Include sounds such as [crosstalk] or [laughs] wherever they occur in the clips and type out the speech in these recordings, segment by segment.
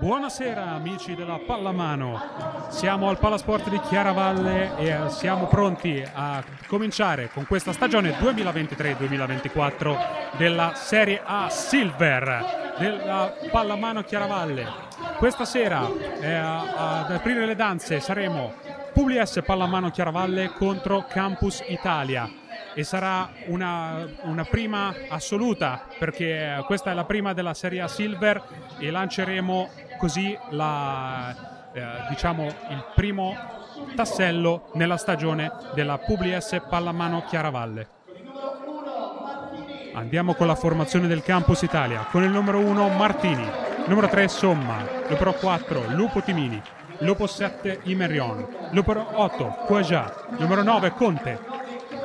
Buonasera amici della pallamano, siamo al Palasport di Chiaravalle e eh, siamo pronti a cominciare con questa stagione 2023-2024 della Serie A Silver della pallamano Chiaravalle. Questa sera eh, ad aprire le danze saremo Publis Pallamano Chiaravalle contro Campus Italia e sarà una, una, prima assoluta perché questa è la prima della Serie A Silver e lanceremo così la, eh, diciamo, il primo tassello nella stagione della Publis Pallamano Chiaravalle. Andiamo con la formazione del Campus Italia con il numero 1 Martini, numero 3 Somma, numero 4 Lupo Timini, numero 7 Imerion, numero 8 Quaja, numero 9 Conte,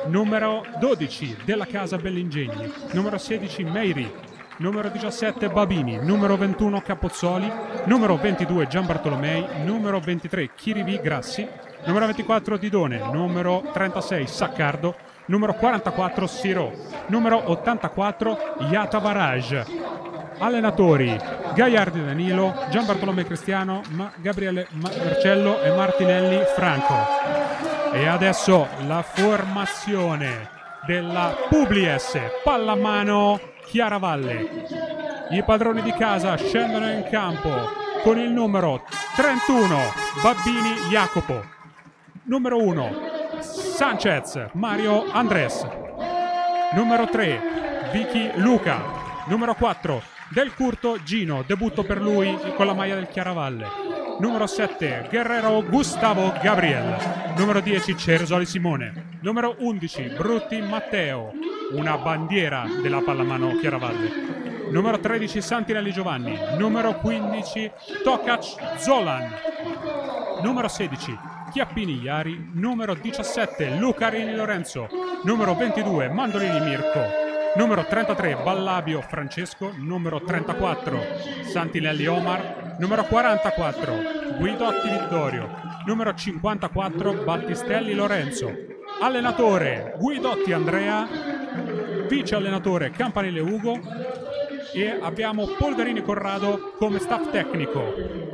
numero 12 della Casa Bellingegni, numero 16 Meiri, numero 17 Babini, numero 21 Capozzoli, numero 22 Gian Bartolomei, numero 23 Chirivi Grassi, numero 24 Didone, numero 36 Saccardo, numero 44 Siro, numero 84 Yata Barrage. Allenatori Gaiardi Danilo, Gian Bartolomei Cristiano, Ma Gabriele Marcello e Martinelli Franco. E adesso la formazione della Publies Pallamano Chiaravalle. I padroni di casa scendono in campo con il numero 31 Babbini Jacopo, numero 1 Sanchez Mario Andres, numero 3 Vicky Luca, numero 4 Del Curto Gino, debutto per lui con la maglia del Chiaravalle, numero 7 Guerrero Gustavo Gabriel, numero 10 Cersoli Simone, numero 11 Brutti Matteo, una bandiera della pallamano Chiaravalle. Numero 13 Santinelli Giovanni, numero 15 Tokac Zolan, numero 16 Chiappini Iari, numero 17 Lucarini Lorenzo, numero 22 Mandolini Mirko, numero 33 Ballabio Francesco, numero 34 Santinelli Omar, numero 44 Guidotti Vittorio, numero 54 Battistelli Lorenzo, allenatore Guidotti Andrea, vice allenatore Campanile Ugo e abbiamo Polverini Corrado come staff tecnico.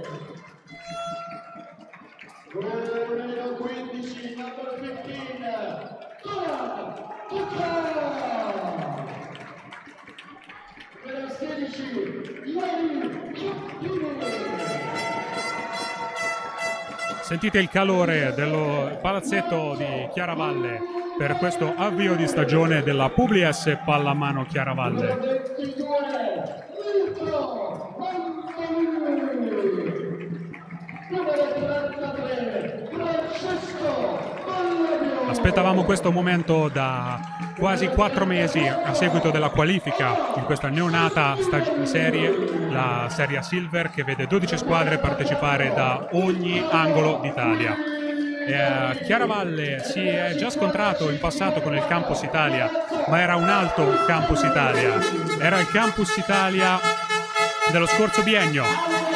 Sentite il calore del palazzetto di Chiaravalle per questo avvio di stagione della Publis Pallamano Chiaravalle. Aspettavamo questo momento da quasi quattro mesi a seguito della qualifica in questa neonata stag- serie, la Serie Silver, che vede 12 squadre partecipare da ogni angolo d'Italia. Eh, Chiaravalle si è già scontrato in passato con il Campus Italia, ma era un altro Campus Italia. Era il Campus Italia dello scorso biennio.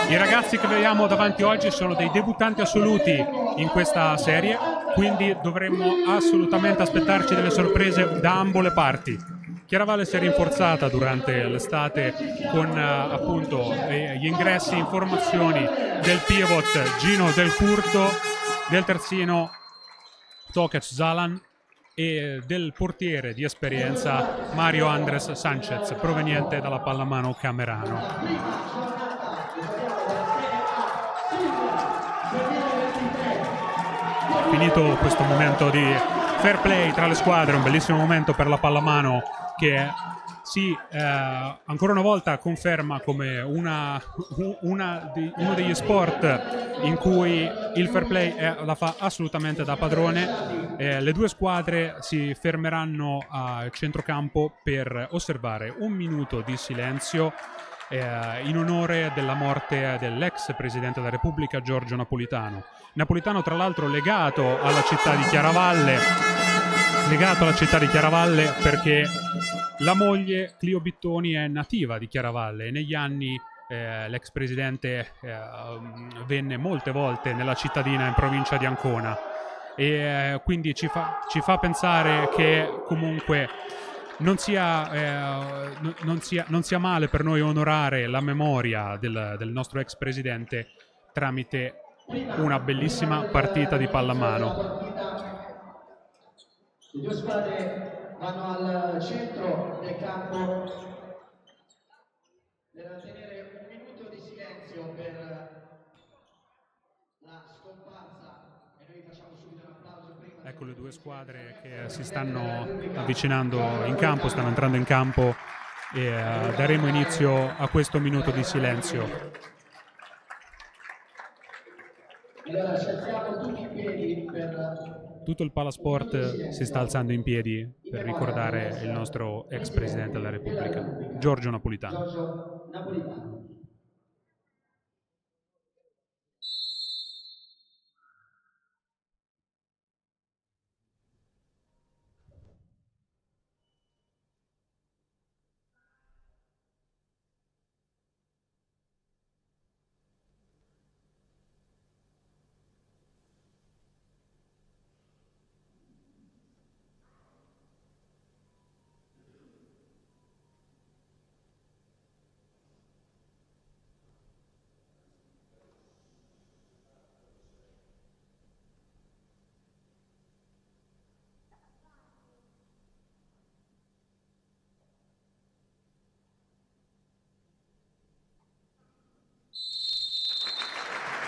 I ragazzi che vediamo davanti oggi sono dei debuttanti assoluti in questa serie, quindi dovremmo assolutamente aspettarci delle sorprese da ambo le parti. Chiaravalle si è rinforzata durante l'estate con uh, appunto eh, gli ingressi in formazioni del pivot Gino Del Curto, del terzino Tokac Zalan e del portiere di esperienza Mario Andres Sanchez proveniente dalla pallamano Camerano. Finito questo momento di fair play tra le squadre, un bellissimo momento per la pallamano che si eh, ancora una volta conferma come una, una di, uno degli sport in cui il fair play è, la fa assolutamente da padrone. Eh, le due squadre si fermeranno a centrocampo per osservare un minuto di silenzio eh, in onore della morte dell'ex presidente della Repubblica Giorgio Napolitano. Napolitano tra l'altro legato alla città di Chiaravalle, legato alla città di Chiaravalle perché la moglie Clio Bittoni è nativa di Chiaravalle e negli anni eh, l'ex presidente eh, venne molte volte nella cittadina in provincia di Ancona e eh, quindi ci fa, ci fa pensare che comunque non sia, eh, non, sia, non sia, male per noi onorare la memoria del, del nostro ex presidente tramite una bellissima partita di pallamano. Le due squadre vanno al centro del campo per tenere un minuto di silenzio per la scomparsa e noi facciamo subito un applauso prima. Ecco le due squadre che si stanno avvicinando in campo, stanno entrando in campo e uh, daremo inizio a questo minuto di silenzio. Tutto il Palasport si sta alzando in piedi per ricordare il nostro ex presidente della Repubblica, Giorgio Napolitano.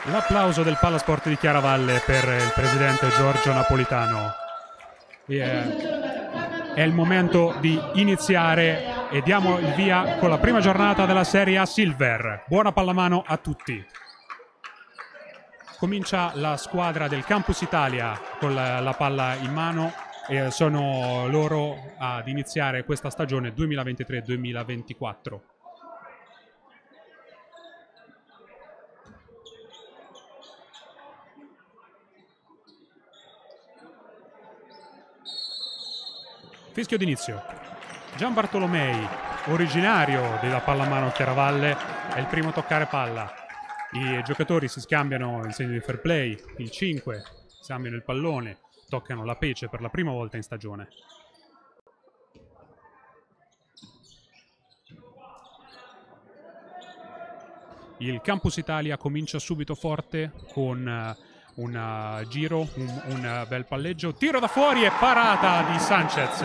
L'applauso del Palasport di Chiaravalle per il presidente Giorgio Napolitano. E, è il momento di iniziare e diamo il via con la prima giornata della Serie A Silver. Buona pallamano a tutti. Comincia la squadra del Campus Italia con la, la palla in mano e sono loro ad iniziare questa stagione 2023-2024. Fischio d'inizio. Gian Bartolomei, originario della pallamano Chiaravalle, è il primo a toccare palla. I giocatori si scambiano in segno di fair play, il 5, scambiano il pallone, toccano la pece per la prima volta in stagione. Il Campus Italia comincia subito forte con uh, un uh, giro, un, un uh, bel palleggio, tiro da fuori e parata di Sanchez.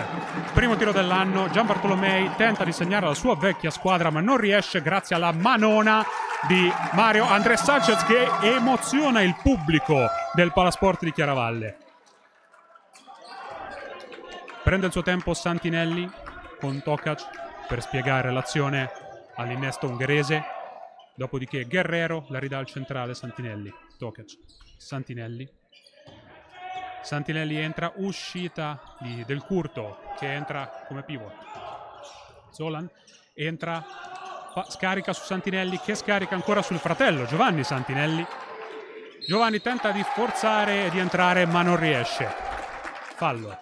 Primo tiro dell'anno, Gian Bartolomei tenta di segnare la sua vecchia squadra ma non riesce grazie alla manona di Mario Andrés Sanchez che emoziona il pubblico del Palasport di Chiaravalle. Prende il suo tempo Santinelli con Tokac per spiegare l'azione all'innesto ungherese. Dopodiché Guerrero la ridà al centrale Santinelli. Tokac. Santinelli. Santinelli entra, uscita di, del Curto che entra come pivot. Zolan entra, fa, scarica su Santinelli che scarica ancora sul fratello Giovanni Santinelli. Giovanni tenta di forzare e di entrare ma non riesce. Fallo.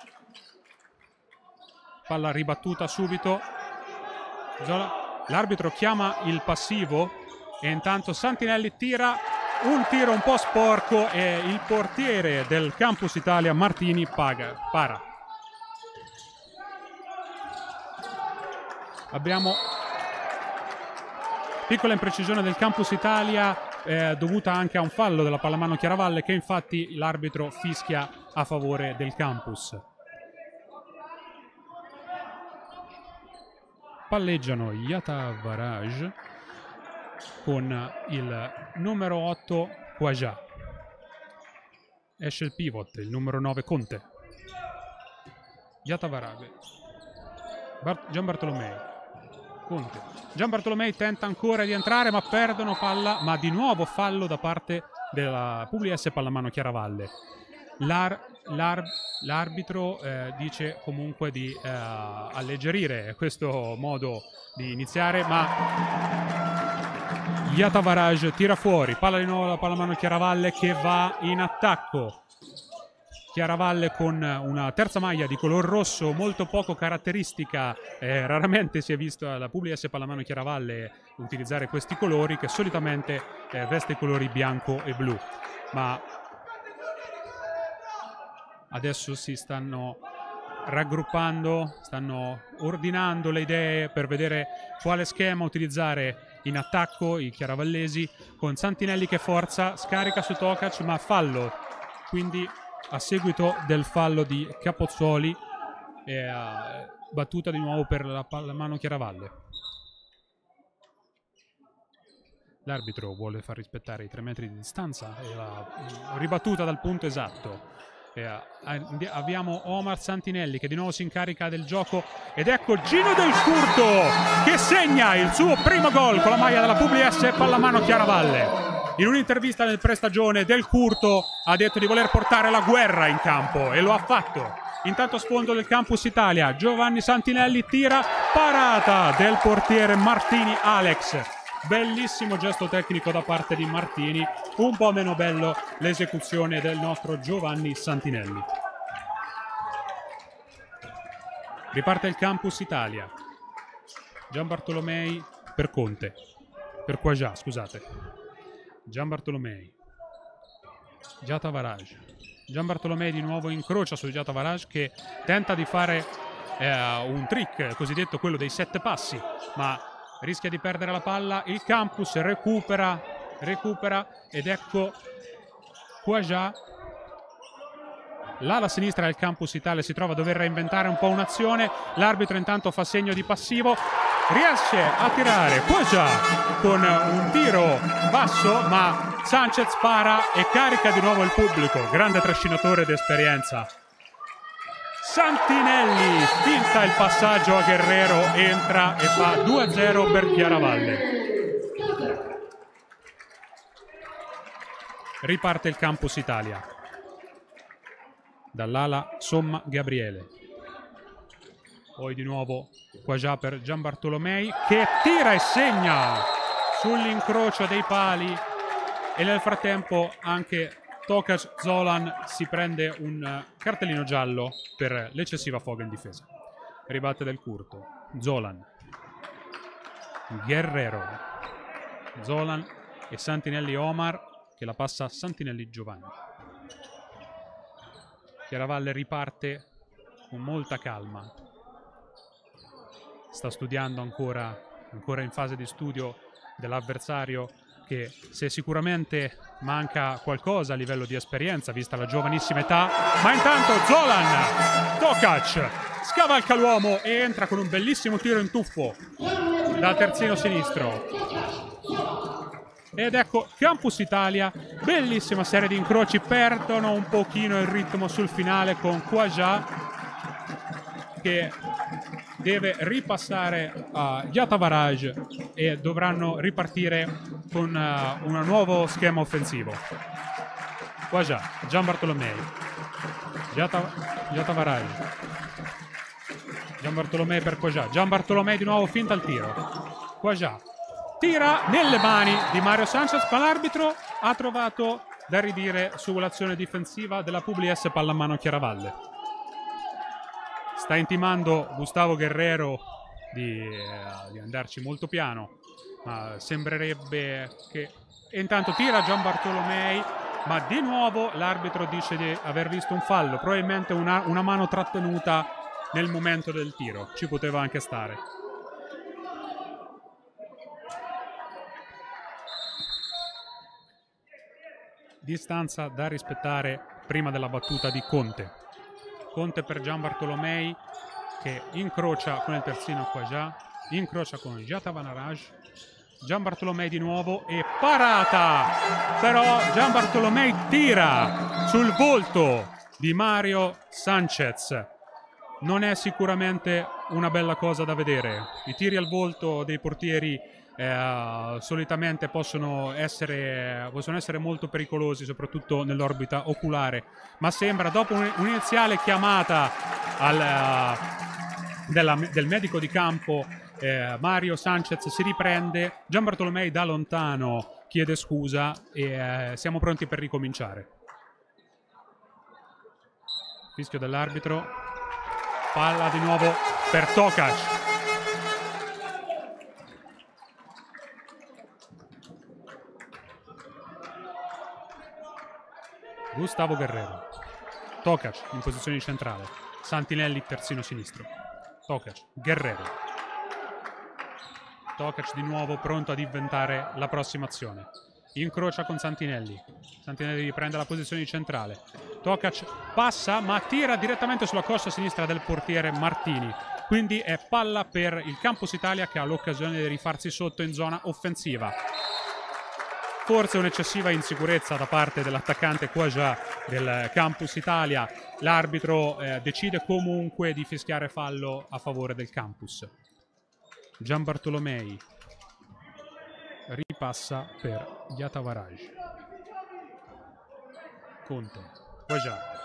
Palla ribattuta subito. L'arbitro chiama il passivo e intanto Santinelli tira un tiro un po' sporco e il portiere del Campus Italia Martini paga, para. Abbiamo piccola imprecisione del Campus Italia eh, dovuta anche a un fallo della pallamano Chiaravalle che infatti l'arbitro fischia a favore del campus. Palleggiano Yata Varaj con il numero 8 Quaja. Esce il pivot, il numero 9 Conte. Yata Varave. Bar- Gian Bartolomei. Conte. Gian Bartolomei tenta ancora di entrare ma perdono palla, ma di nuovo fallo da parte della Publis Pallamano Chiaravalle. L'ar- l'ar- l'arbitro eh, dice comunque di eh, alleggerire questo modo di iniziare, ma Yatavaraj tira fuori, palla di nuovo la pallamano Chiaravalle che va in attacco. Chiaravalle con una terza maglia di color rosso molto poco caratteristica, eh, raramente si è visto alla Publis Pallamano Chiaravalle utilizzare questi colori che solitamente eh, veste i colori bianco e blu, ma adesso si stanno raggruppando, stanno ordinando le idee per vedere quale schema utilizzare in attacco i chiaravallesi con Santinelli che forza, scarica su Tokac ma fallo. Quindi a seguito del fallo di Capozzoli è battuta di nuovo per la, la mano Chiaravalle. L'arbitro vuole far rispettare i tre metri di distanza e la ribattuta dal punto esatto. E, uh, abbiamo Omar Santinelli che di nuovo si incarica del gioco ed ecco Gino Del Curto che segna il suo primo gol con la maglia della Publis e pallamano Chiaravalle. In un'intervista nel prestagione Del Curto ha detto di voler portare la guerra in campo e lo ha fatto. Intanto sfondo del campus Italia Giovanni Santinelli tira parata del portiere Martini Alex Bellissimo gesto tecnico da parte di Martini, un po' meno bello l'esecuzione del nostro Giovanni Santinelli. Riparte il campus Italia. Gian Bartolomei per Conte. Per Quagià, scusate. Gian Bartolomei. Giata Varage. Gian Bartolomei di nuovo incrocia su Giata Varage che tenta di fare eh, un trick, cosiddetto quello dei sette passi, ma rischia di perdere la palla, il campus recupera, recupera ed ecco qua già l'ala sinistra del campus Italia si trova a dover reinventare un po' un'azione, l'arbitro intanto fa segno di passivo, riesce a tirare qua già con un tiro basso ma Sanchez spara e carica di nuovo il pubblico, grande trascinatore d'esperienza. Santinelli finta il passaggio a Guerrero, entra e fa 2-0 per Chiaravalle. Riparte il Campus Italia. Dall'ala Somma Gabriele. Poi di nuovo qua già per Gian Bartolomei che tira e segna sull'incrocio dei pali e nel frattempo anche Tokac Zolan si prende un eh, cartellino giallo per l'eccessiva foga in difesa. Ribatte del Curto. Zolan. Guerrero. Zolan e Santinelli Omar che la passa a Santinelli Giovanni. Chiaravalle riparte con molta calma. Sta studiando ancora, ancora in fase di studio dell'avversario che se sicuramente manca qualcosa a livello di esperienza, vista la giovanissima età, ma intanto Zolan, Tokac, scavalca l'uomo e entra con un bellissimo tiro in tuffo dal terzino sinistro. Ed ecco Campus Italia, bellissima serie di incroci, perdono un pochino il ritmo sul finale con Quaja che deve ripassare a Yata Varage e dovranno ripartire con uh, un nuovo schema offensivo. Qua già, Gian Bartolomei. Yata, Yata Varage. Gian Bartolomei per qua già. Gian Bartolomei di nuovo finta il tiro. Qua già. Tira nelle mani di Mario Sanchez, ma l'arbitro ha trovato da ridire sull'azione difensiva della Publis pallamano Chiaravalle sta intimando Gustavo Guerrero di, eh, di andarci molto piano, ma sembrerebbe che... Intanto tira Gian Bartolomei, ma di nuovo l'arbitro dice di aver visto un fallo, probabilmente una, una mano trattenuta nel momento del tiro, ci poteva anche stare. Distanza da rispettare prima della battuta di Conte. Conte per Gian Bartolomei che incrocia con il terzino qua già, incrocia con Jata Vanaraj, Gian Bartolomei di nuovo e parata! Però Gian Bartolomei tira sul volto di Mario Sanchez. Non è sicuramente una bella cosa da vedere. I tiri al volto dei portieri eh, solitamente possono essere, possono essere, molto pericolosi, soprattutto nell'orbita oculare. Ma sembra, dopo un'iniziale chiamata al, uh, della, del medico di campo, eh, Mario Sanchez si riprende, Gian Bartolomei da lontano chiede scusa e eh, siamo pronti per ricominciare. Fischio dell'arbitro, palla di nuovo per Tokac. Gustavo Guerrero. Tokac in posizione centrale. Santinelli terzino sinistro. Tokac, Guerrero. Tokac di nuovo pronto a diventare la prossima azione. Incrocia con Santinelli. Santinelli riprende la posizione centrale. Tokac passa ma tira direttamente sulla coscia sinistra del portiere Martini. Quindi è palla per il Campus Italia che ha l'occasione di rifarsi sotto in zona offensiva. Forse un'eccessiva insicurezza da parte dell'attaccante Quaja del Campus Italia. L'arbitro eh, decide comunque di fischiare fallo a favore del campus. Gian Bartolomei ripassa per Yatavaraj. Conte, Quaja.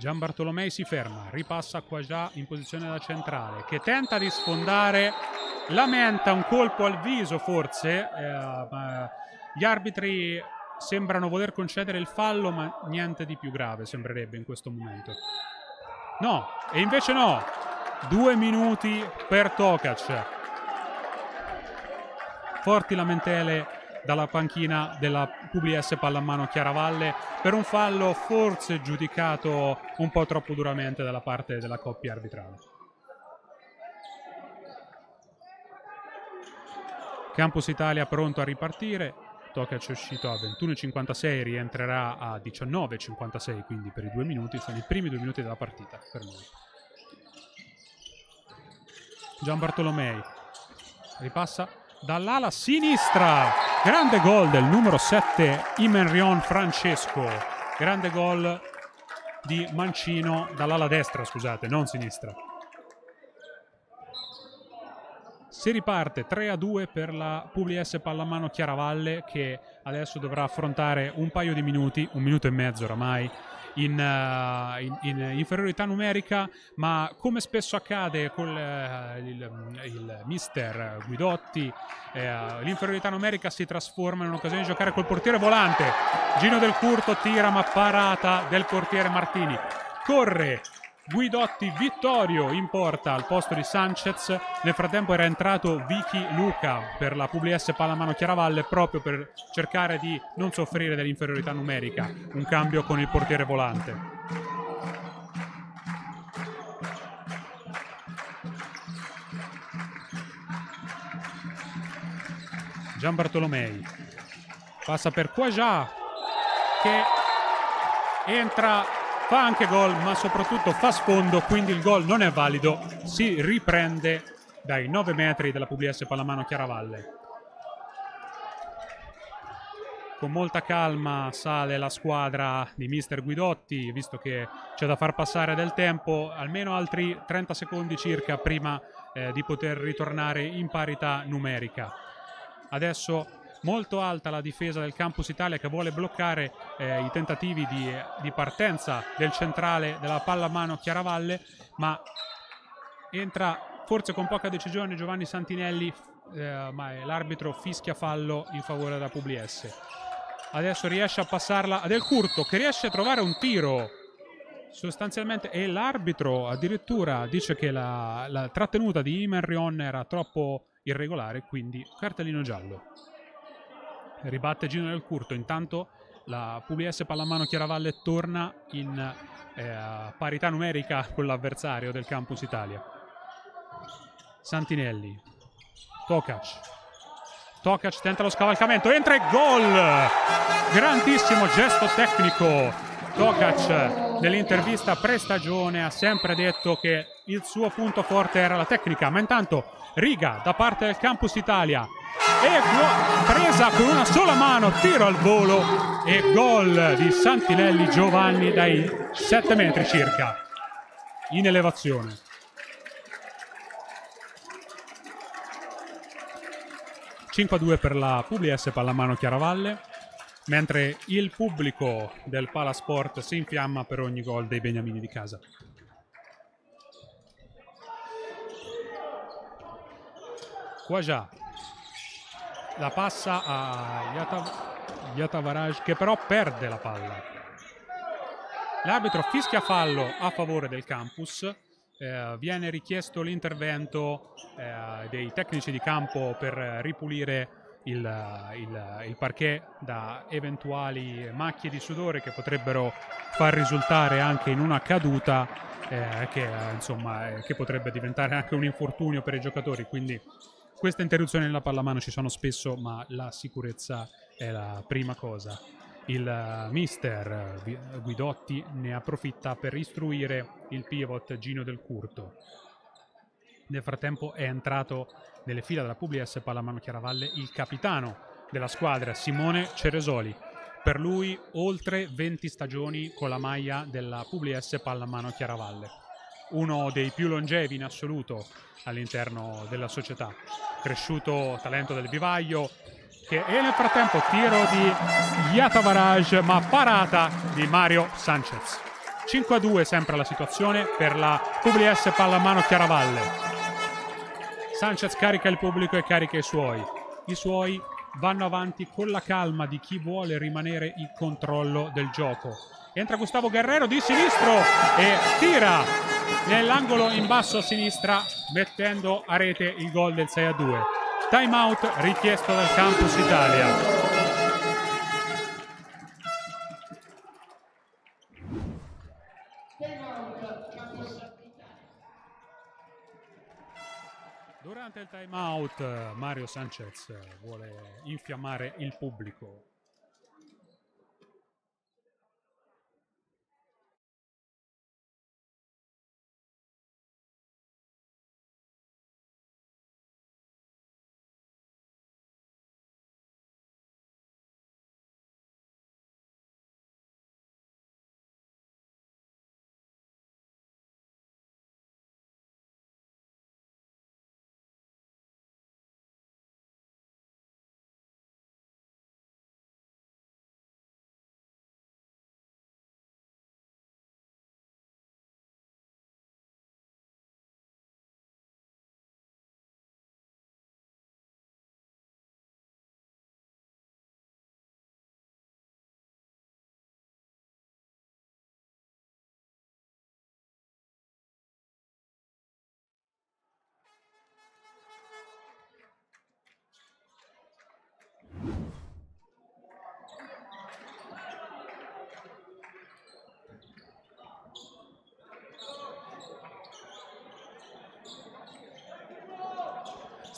Gian Bartolomei si ferma, ripassa Quaja in posizione da centrale che tenta di sfondare, lamenta un colpo al viso forse, eh, ma gli arbitri sembrano voler concedere il fallo ma niente di più grave sembrerebbe in questo momento. No, e invece no, due minuti per Tokac. Forti lamentele dalla panchina della PBS Pallamano Chiaravalle per un fallo forse giudicato un po' troppo duramente dalla parte della coppia arbitrale. Campus Italia pronto a ripartire. Tokac è uscito a 21.56, rientrerà a 19.56, quindi per i due minuti sono i primi due minuti della partita per noi. Gian Bartolomei ripassa dall'ala sinistra. Grande gol del numero 7 Imenrion Francesco. Grande gol di Mancino dall'ala destra, scusate, non sinistra. Si riparte 3 a 2 per la Publis Pallamano Chiaravalle che adesso dovrà affrontare un paio di minuti, un minuto e mezzo oramai, in, uh, in, in inferiorità numerica, ma come spesso accade con uh, il, il, mister Guidotti, uh, l'inferiorità numerica si trasforma in un'occasione di giocare col portiere volante. Gino del Curto tira ma parata del portiere Martini. Corre Guidotti Vittorio in porta al posto di Sanchez. Nel frattempo era entrato Vicky Luca per la Publis Palamano Chiaravalle proprio per cercare di non soffrire dell'inferiorità numerica. Un cambio con il portiere volante. Gian Bartolomei passa per Quaja che entra fa anche gol ma soprattutto fa sfondo quindi il gol non è valido. Si riprende dai 9 metri della Publis Pallamano Chiaravalle. Con molta calma sale la squadra di mister Guidotti visto che c'è da far passare del tempo almeno altri 30 secondi circa prima eh, di poter ritornare in parità numerica. Adesso molto alta la difesa del Campus Italia che vuole bloccare eh, i tentativi di, di, partenza del centrale della palla a mano Chiaravalle, ma entra forse con poca decisione Giovanni Santinelli, eh, ma l'arbitro fischia fallo in favore della Publis. Adesso riesce a passarla a Del Curto che riesce a trovare un tiro sostanzialmente e l'arbitro addirittura dice che la, la trattenuta di Imerrion era troppo irregolare, quindi cartellino giallo ribatte Gino del Curto. Intanto la PBS Pallamano Chiaravalle torna in eh, parità numerica con l'avversario del Campus Italia. Santinelli, Tokac. Tokac tenta lo scavalcamento, entra e gol! Grandissimo gesto tecnico. Tokac nell'intervista pre-stagione ha sempre detto che il suo punto forte era la tecnica, ma intanto riga da parte del Campus Italia e presa con una sola mano, tiro al volo e gol di Santinelli Giovanni dai 7 metri circa in elevazione. a 2 per la Publis Pallamano Chiaravalle, mentre il pubblico del Palasport si infiamma per ogni gol dei beniamini di casa. Qua già la passa a Yatav- Yatavaraj che però perde la palla. L'arbitro fischia fallo a favore del campus. Eh, viene richiesto l'intervento eh, dei tecnici di campo per ripulire il, il, il parquet da eventuali macchie di sudore che potrebbero far risultare anche in una caduta eh, che, insomma, eh, che potrebbe diventare anche un infortunio per i giocatori. Quindi queste interruzioni nella pallamano ci sono spesso, ma la sicurezza è la prima cosa. Il uh, mister uh, Guidotti ne approfitta per istruire il pivot Gino Del Curto. Nel frattempo è entrato nelle fila della Publis Pallamano Chiaravalle il capitano della squadra Simone Ceresoli. Per lui oltre 20 stagioni con la maglia della Publis Pallamano Chiaravalle. Uno dei più longevi in assoluto all'interno della società. Cresciuto talento del vivaio, che e nel frattempo tiro di Yatavaraj, ma parata di Mario Sanchez. 5 a 2 sempre la situazione per la Publis Pallamano Chiaravalle. Sanchez carica il pubblico e carica i suoi. I suoi vanno avanti con la calma di chi vuole rimanere il controllo del gioco. Entra Gustavo Guerrero di sinistro e tira nell'angolo in basso a sinistra mettendo a rete il gol del 6 a 2. Time out richiesto dal Campus Italia. Durante il time out Mario Sanchez vuole infiammare il pubblico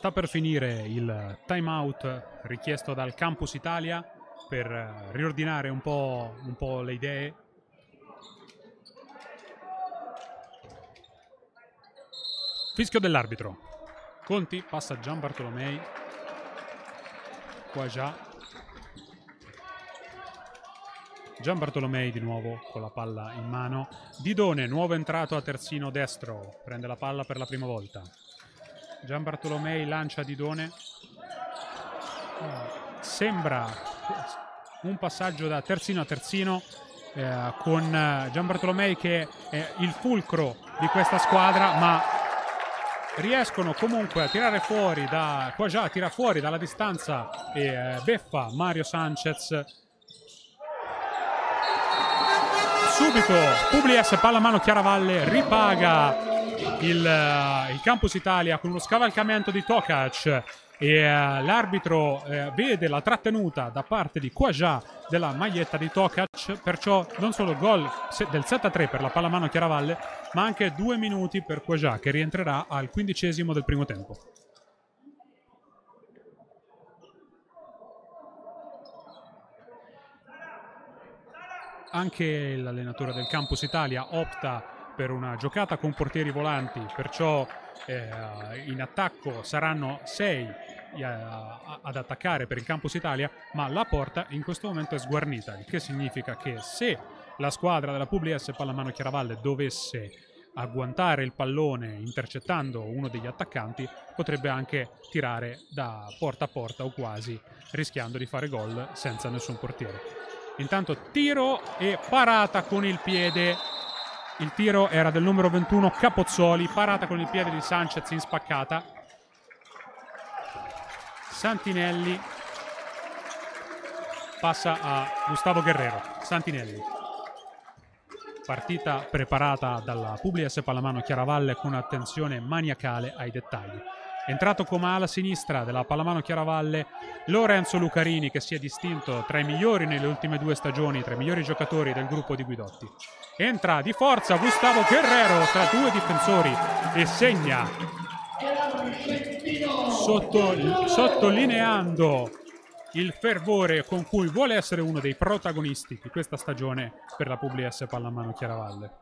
Sta per finire il time out richiesto dal Campus Italia per riordinare un po', un po le idee. Fischio dell'arbitro. Conti passa Gian Bartolomei. Qua già. Gian Bartolomei di nuovo con la palla in mano. Didone, nuovo entrato a terzino destro. Prende la palla per la prima volta. Gian Bartolomei lancia Didone. Sembra un passaggio da terzino a terzino eh, con Gian Bartolomei che è il fulcro di questa squadra, ma riescono comunque a tirare fuori da qua già tira fuori dalla distanza e eh, beffa Mario Sanchez subito Publies pallamano Chiaravalle ripaga il, uh, il, Campus Italia con uno scavalcamento di Tokac e uh, l'arbitro uh, vede la trattenuta da parte di Quaja della maglietta di Tokac, perciò non solo gol del 7-3 per la pallamano Chiaravalle, ma anche due minuti per Quaja che rientrerà al quindicesimo del primo tempo. Anche l'allenatore del Campus Italia opta per una giocata con portieri volanti, perciò eh, in attacco saranno sei eh, ad attaccare per il Campus Italia, ma la porta in questo momento è sguarnita, il che significa che se la squadra della Publis Pallamano Chiaravalle dovesse agguantare il pallone intercettando uno degli attaccanti, potrebbe anche tirare da porta a porta o quasi, rischiando di fare gol senza nessun portiere. Intanto tiro e parata con il piede il tiro era del numero 21 Capozzoli, parata con il piede di Sanchez in spaccata. Santinelli passa a Gustavo Guerrero. Santinelli. Partita preparata dalla Publias Pallamano Chiaravalle con attenzione maniacale ai dettagli. Entrato come ala sinistra della pallamano Chiaravalle, Lorenzo Lucarini che si è distinto tra i migliori nelle ultime due stagioni, tra i migliori giocatori del gruppo di Guidotti. Entra di forza Gustavo Guerrero tra due difensori e segna sotto, sottolineando il fervore con cui vuole essere uno dei protagonisti di questa stagione per la Publis Pallamano Chiaravalle.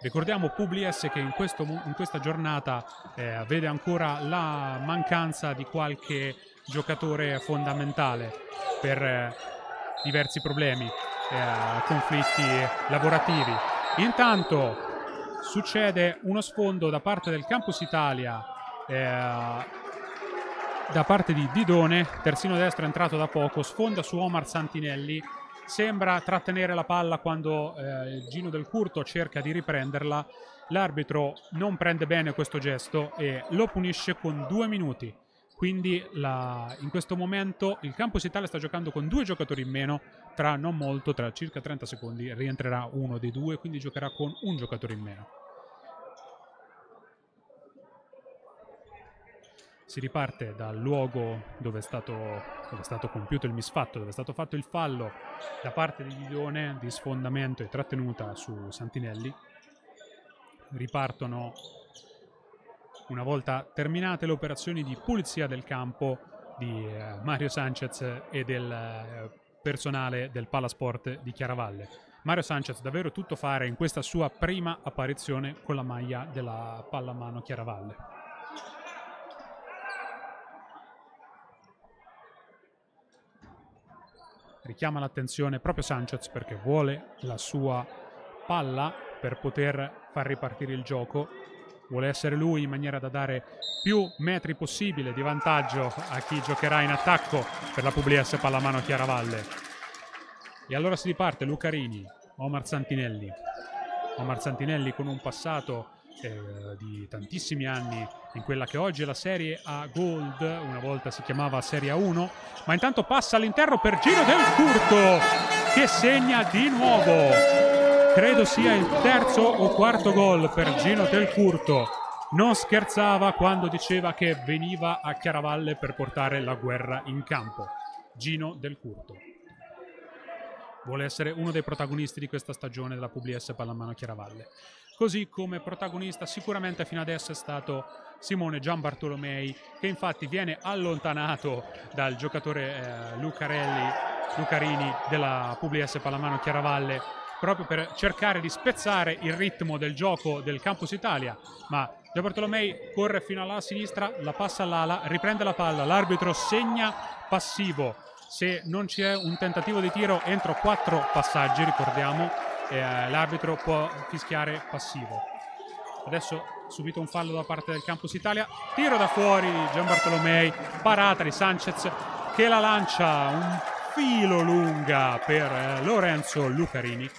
Ricordiamo Publis che in, questo, in questa giornata eh, vede ancora la mancanza di qualche giocatore fondamentale per eh, diversi problemi, eh, conflitti lavorativi. Intanto succede uno sfondo da parte del Campus Italia eh, da parte di Didone, terzino destro entrato da poco, sfonda su Omar Santinelli sembra trattenere la palla quando eh, Gino Del Curto cerca di riprenderla. L'arbitro non prende bene questo gesto e lo punisce con due minuti. Quindi la, in questo momento il Campus Italia sta giocando con due giocatori in meno, tra non molto, tra circa 30 secondi rientrerà uno dei due, quindi giocherà con un giocatore in meno. Si riparte dal luogo dove è, stato, dove è stato compiuto il misfatto, dove è stato fatto il fallo da parte di Guidone di sfondamento e trattenuta su Santinelli. Ripartono una volta terminate le operazioni di pulizia del campo di eh, Mario Sanchez e del eh, personale del Palasport di Chiaravalle. Mario Sanchez davvero tutto fare in questa sua prima apparizione con la maglia della pallamano Chiaravalle. Richiama l'attenzione proprio Sanchez perché vuole la sua palla per poter far ripartire il gioco. Vuole essere lui in maniera da dare più metri possibile di vantaggio a chi giocherà in attacco per la Publias Pallamano Chiaravalle. E allora si riparte Lucarini, Omar Santinelli. Omar Santinelli con un passato eh, di tantissimi anni in quella che oggi è la Serie A Gold, una volta si chiamava Serie A1, ma intanto passa all'interno per Giro del Curto che segna di nuovo. Credo sia il terzo o quarto gol per Gino del Curto. Non scherzava quando diceva che veniva a Chiaravalle per portare la guerra in campo. Gino del Curto. Vuole essere uno dei protagonisti di questa stagione della Publis Pallamano Chiaravalle così come protagonista sicuramente fino adesso è stato Simone Gian Bartolomei, che infatti viene allontanato dal giocatore eh, Lucarelli, Lucarini della Publis Pallamano Chiaravalle proprio per cercare di spezzare il ritmo del gioco del Campus Italia, ma Gian Bartolomei corre fino alla sinistra, la passa all'ala, riprende la palla, l'arbitro segna passivo. Se non c'è un tentativo di tiro entro quattro passaggi, ricordiamo, eh, l'arbitro può fischiare passivo. Adesso subito un fallo da parte del Campus Italia, tiro da fuori Gian Bartolomei, parata di Sanchez che la lancia. Un filo lunga per eh, Lorenzo Lucarini.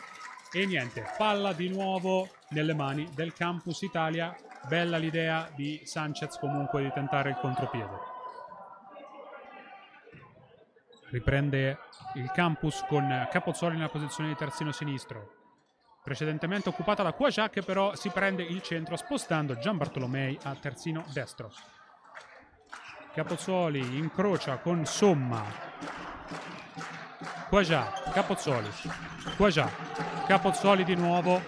E niente, palla di nuovo nelle mani del Campus Italia, bella l'idea di Sanchez comunque di tentare il contropiede. Riprende il campus con Capozzoli nella posizione di terzino sinistro precedentemente occupata da che però si prende il centro spostando Gian Bartolomei a terzino destro. Capozzoli incrocia con Somma. Quaja, Capozzoli, Quaja, Capozzoli di nuovo.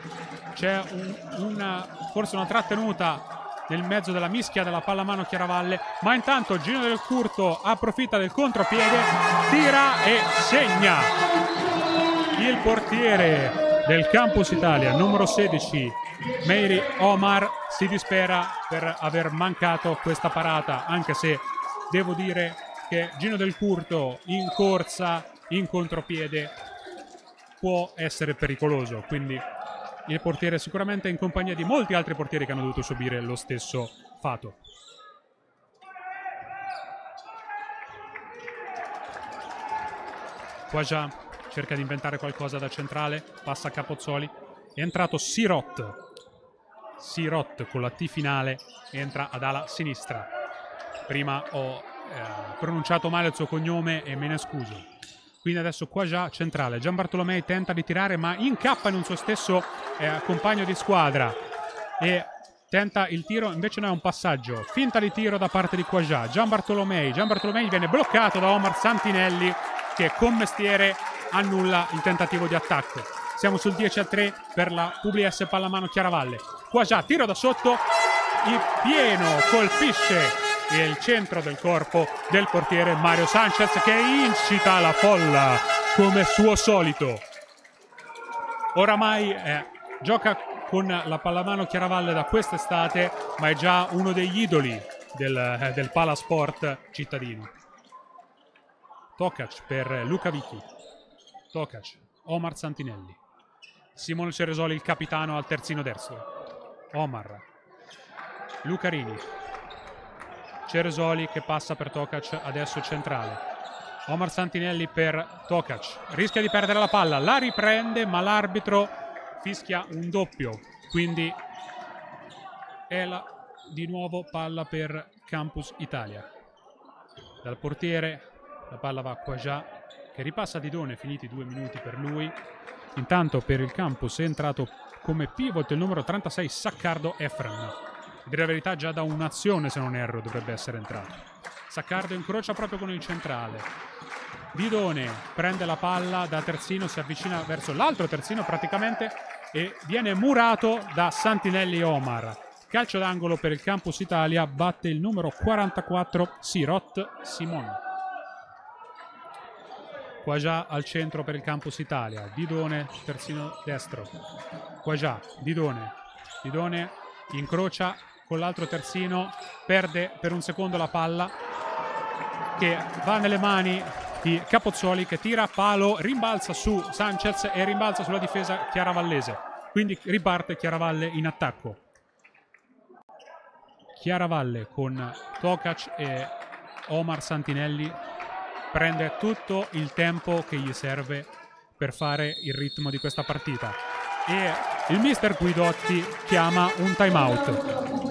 C'è un, una, forse una trattenuta nel mezzo della mischia della pallamano Chiaravalle, ma intanto Gino del Curto approfitta del contropiede, tira e segna. Il portiere del Campus Italia, numero 16, Meiri Omar, si dispera per aver mancato questa parata, anche se devo dire che Gino Del Curto in corsa, in contropiede, può essere pericoloso, quindi il portiere sicuramente in compagnia di molti altri portieri che hanno dovuto subire lo stesso fato. Quaja cerca di inventare qualcosa da centrale, passa a Capozzoli, è entrato Sirot, Sirot con la T finale, entra ad ala sinistra. Prima ho eh, pronunciato male il suo cognome e me ne scuso. Quindi adesso qua già centrale. Gian Bartolomei tenta di tirare ma incappa in un suo stesso eh, compagno di squadra e tenta il tiro, invece no è un passaggio. Finta di tiro da parte di Quaja. Gian Bartolomei. Gian Bartolomei viene bloccato da Omar Santinelli che con mestiere annulla il tentativo di attacco. Siamo sul 10 a 3 per la Publis Pallamano Chiaravalle. Quaja, tiro da sotto, il pieno colpisce il centro del corpo del portiere Mario Sanchez che incita la folla come suo solito. Oramai eh, gioca con la pallamano Chiaravalle da quest'estate, ma è già uno degli idoli del, eh, del Palasport cittadino. Tokac per Luca Vichi. Tokac, Omar Santinelli. Simone Ceresoli, il capitano al terzino destro. Omar. Lucarini. Ceresoli che passa per Tokac, adesso centrale. Omar Santinelli per Tokac. Rischia di perdere la palla, la riprende, ma l'arbitro fischia un doppio, quindi è la, di nuovo palla per Campus Italia. Dal portiere la palla va a Quaja che ripassa a Didone, finiti due minuti per lui. Intanto per il Campus è entrato come pivot il numero 36 Saccardo Efren. Dire la verità già da un'azione se non erro dovrebbe essere entrato. Saccardo incrocia proprio con il centrale. Didone prende la palla da terzino, si avvicina verso l'altro terzino praticamente e viene murato da Santinelli Omar. Calcio d'angolo per il Campus Italia, batte il numero 44 Sirot Simon. Qua già al centro per il Campus Italia, Didone terzino destro. Qua già Didone. Didone incrocia con l'altro terzino, perde per un secondo la palla che va nelle mani di Capozzoli che tira palo, rimbalza su Sanchez e rimbalza sulla difesa Chiaravallese. Quindi riparte Chiaravalle in attacco. Chiaravalle con Tokac e Omar Santinelli prende tutto il tempo che gli serve per fare il ritmo di questa partita. E il mister Guidotti chiama un timeout.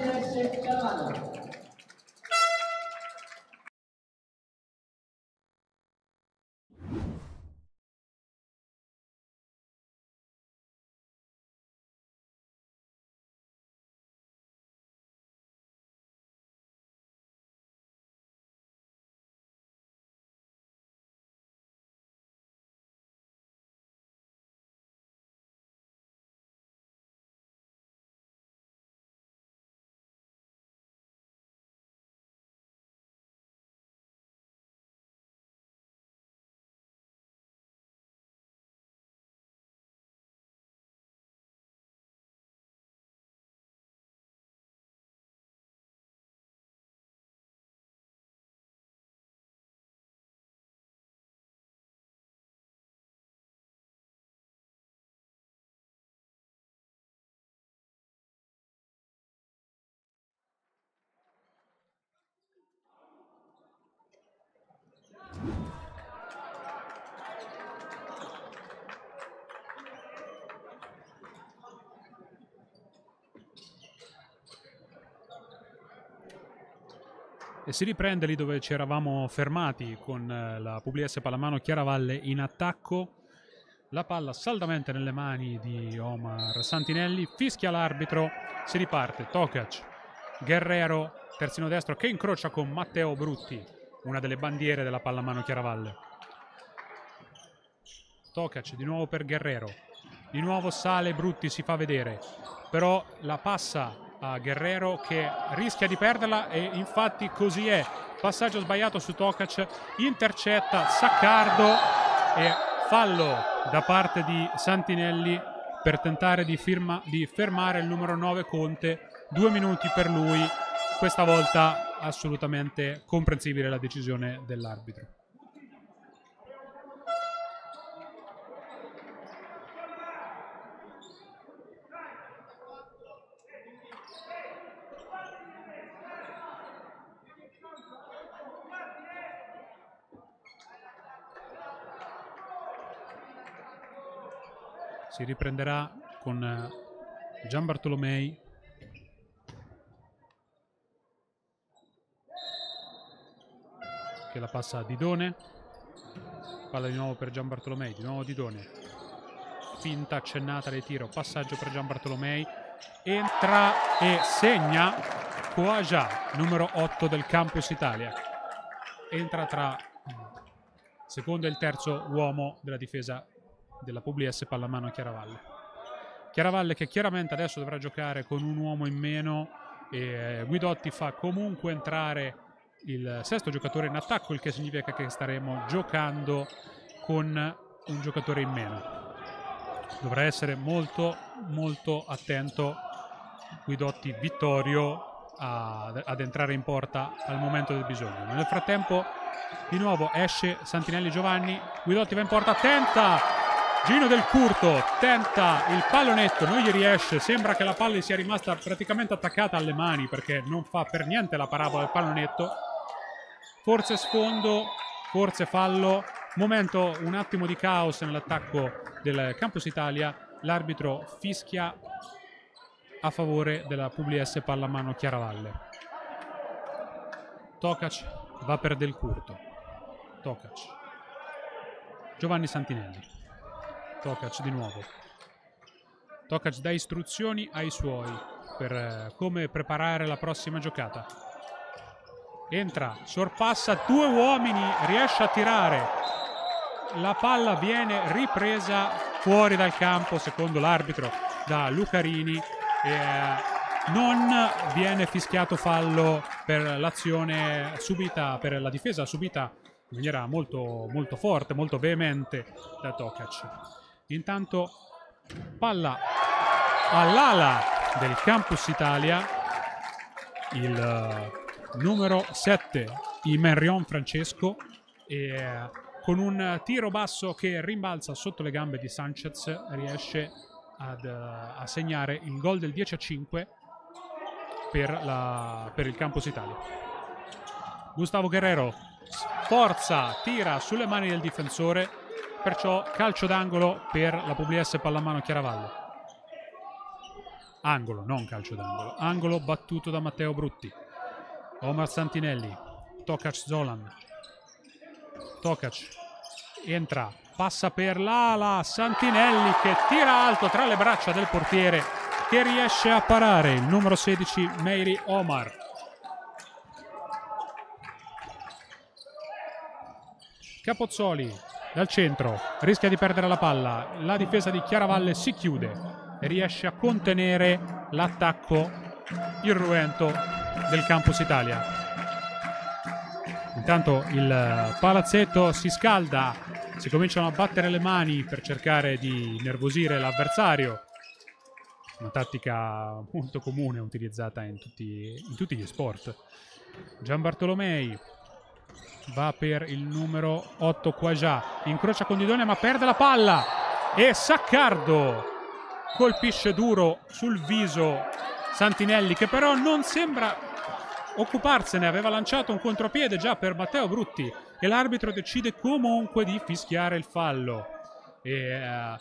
E si riprende lì dove ci eravamo fermati con eh, la Pugliese Palamano Chiaravalle in attacco. La palla saldamente nelle mani di Omar Santinelli, fischia l'arbitro, si riparte. Tokac, Guerrero, terzino destro che incrocia con Matteo Brutti, una delle bandiere della pallamano Chiaravalle. Tokac di nuovo per Guerrero, di nuovo sale Brutti, si fa vedere, però la passa a Guerrero che rischia di perderla e infatti così è. Passaggio sbagliato su Tokac, intercetta Saccardo e fallo da parte di Santinelli per tentare di, firma, di fermare il numero 9 Conte. Due minuti per lui, questa volta assolutamente comprensibile la decisione dell'arbitro. Si riprenderà con eh, Gian Bartolomei. Che la passa a Didone. Palla di nuovo per Gian Bartolomei di nuovo Didone. Finta accennata di tiro passaggio per Gian Bartolomei. Entra e segna Coaja, numero 8 del Campus Italia. Entra tra secondo e il terzo uomo della difesa della Publis Pallamano Chiaravalle. Chiaravalle che chiaramente adesso dovrà giocare con un uomo in meno e Guidotti fa comunque entrare il sesto giocatore in attacco, il che significa che staremo giocando con un giocatore in meno. Dovrà essere molto molto attento Guidotti Vittorio a, ad entrare in porta al momento del bisogno. Nel frattempo di nuovo esce Santinelli Giovanni, Guidotti va in porta, tenta Gino del Curto tenta il pallonetto, non gli riesce, sembra che la palla sia rimasta praticamente attaccata alle mani perché non fa per niente la parabola del pallonetto. Forse sfondo, forse fallo, momento un attimo di caos nell'attacco del Campus Italia, l'arbitro fischia a favore della Publis Pallamano Chiaravalle. Tokac va per Del Curto. Tokac. Giovanni Santinelli. Tokac di nuovo. Tokac dà istruzioni ai suoi per eh, come preparare la prossima giocata. Entra, sorpassa due uomini, riesce a tirare. La palla viene ripresa fuori dal campo, secondo l'arbitro, da Lucarini. E, eh, non viene fischiato fallo per l'azione subita, per la difesa subita in maniera molto, molto forte, molto veemente da Tokac. Intanto palla all'ala del Campus Italia, il uh, numero 7 Imerion Francesco e uh, con un tiro basso che rimbalza sotto le gambe di Sanchez riesce ad, uh, a segnare il gol del 10 a 5 per, la, per il Campus Italia. Gustavo Guerrero forza, tira sulle mani del difensore Perciò calcio d'angolo per la Pugliese Pallamano Chiaravalle. Angolo, non calcio d'angolo. Angolo battuto da Matteo Brutti. Omar Santinelli. Tokac Zolan. Tokac entra, passa per l'ala. Santinelli che tira alto tra le braccia del portiere che riesce a parare il numero 16 Meiri Omar. Capozzoli dal centro, rischia di perdere la palla, la difesa di Chiaravalle si chiude e riesce a contenere l'attacco irruento del Campus Italia. Intanto il palazzetto si scalda, si cominciano a battere le mani per cercare di nervosire l'avversario. Una tattica molto comune utilizzata in tutti, in tutti gli sport. Gian Bartolomei va per il numero 8 Quaja incrocia con Didone ma perde la palla. E Saccardo colpisce duro sul viso Santinelli che però non sembra occuparsene. Aveva lanciato un contropiede già per Matteo Brutti e l'arbitro decide comunque di fischiare il fallo. E uh,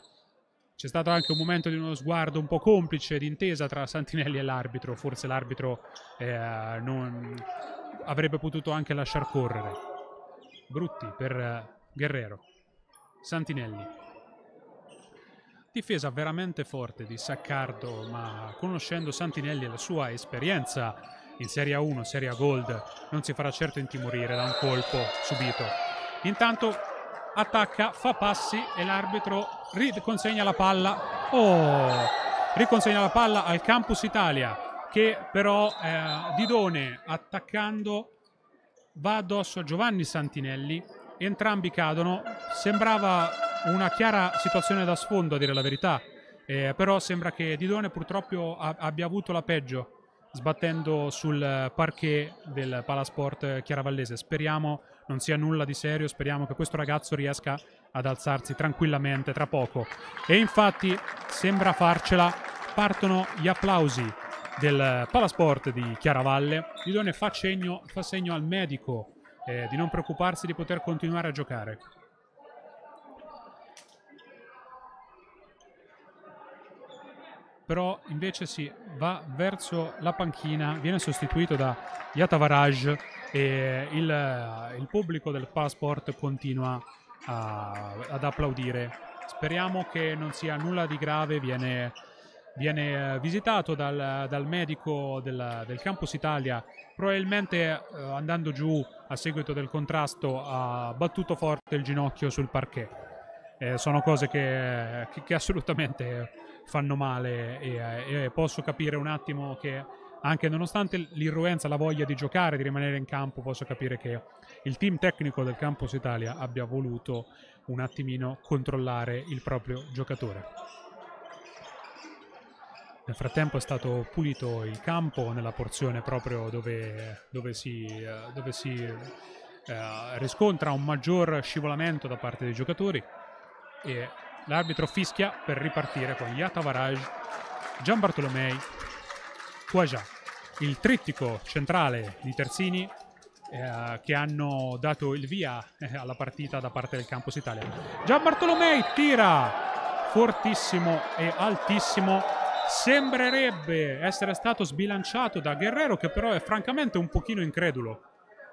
c'è stato anche un momento di uno sguardo un po' complice d'intesa tra Santinelli e l'arbitro. Forse l'arbitro eh, non avrebbe potuto anche lasciar correre Brutti per eh, Guerrero. Santinelli. Difesa veramente forte di Saccardo, ma conoscendo Santinelli e la sua esperienza in Serie 1, Serie Gold, non si farà certo intimorire da un colpo subito. Intanto attacca, fa passi e l'arbitro riconsegna la palla. Oh! Riconsegna la palla al Campus Italia, che però eh, Didone attaccando va addosso a Giovanni Santinelli, entrambi cadono, sembrava una chiara situazione da sfondo a dire la verità, eh, però sembra che Didone purtroppo abbia avuto la peggio sbattendo sul parquet del Palasport Chiaravallese. Speriamo non sia nulla di serio, speriamo che questo ragazzo riesca ad alzarsi tranquillamente tra poco. E infatti sembra farcela, partono gli applausi del Palasport di Chiaravalle. Didone fa, fa segno al medico eh, di non preoccuparsi di poter continuare a giocare. Però invece si va verso la panchina, viene sostituito da Yatavaraj e il, il pubblico del Palasport continua a, ad applaudire. Speriamo che non sia nulla di grave, viene viene eh, visitato dal, dal medico del, del, Campus Italia, probabilmente eh, andando giù a seguito del contrasto ha battuto forte il ginocchio sul parquet. Eh, sono cose che, che, che, assolutamente fanno male e, eh, e posso capire un attimo che anche nonostante l'irruenza, la voglia di giocare, di rimanere in campo, posso capire che il team tecnico del Campus Italia abbia voluto un attimino controllare il proprio giocatore. Nel frattempo è stato pulito il campo nella porzione proprio dove, dove si, eh, dove si eh, riscontra un maggior scivolamento da parte dei giocatori e l'arbitro fischia per ripartire con Yata Varaj, Gian Bartolomei, Quaja, il trittico centrale di Terzini eh, che hanno dato il via eh, alla partita da parte del Campus Italia. Gian Bartolomei tira fortissimo e altissimo Sembrerebbe essere stato sbilanciato da Guerrero, che però è francamente un pochino incredulo.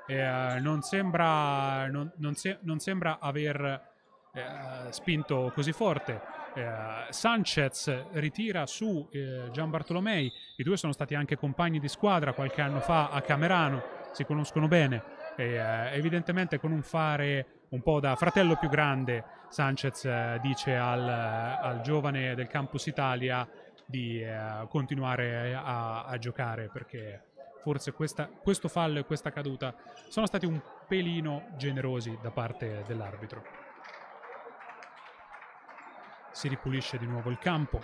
Eh, non, sembra, non, non, se, non, sembra, aver eh, spinto così forte. Eh, Sanchez ritira su eh, Gian Bartolomei. I due sono stati anche compagni di squadra qualche anno fa a Camerano, si conoscono bene. E, eh, evidentemente con un fare un po' da fratello più grande, Sanchez eh, dice al, al giovane del Campus Italia di eh, continuare a, a, giocare perché forse questa, questo fallo e questa caduta sono stati un pelino generosi da parte dell'arbitro. Si ripulisce di nuovo il campo.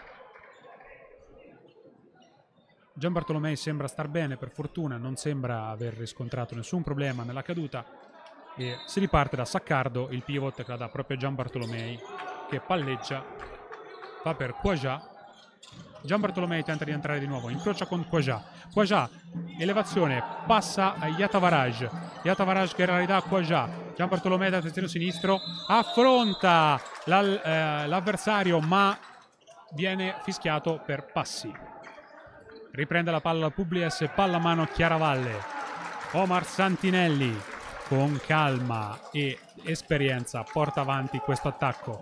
Gian Bartolomei sembra star bene per fortuna, non sembra aver riscontrato nessun problema nella caduta e si riparte da Saccardo, il pivot che la dà proprio Gian Bartolomei che palleggia, va per Quaja Gian Bartolomei tenta di entrare di nuovo, incrocia con Quaja. Quaja, elevazione, passa a Yatavaraj. Yatavaraj che ridà a Quaja. Gian Bartolomei da terzino sinistro, affronta eh, l'avversario ma viene fischiato per passi. Riprende la palla Publies, palla a mano Chiaravalle. Omar Santinelli con calma e esperienza porta avanti questo attacco.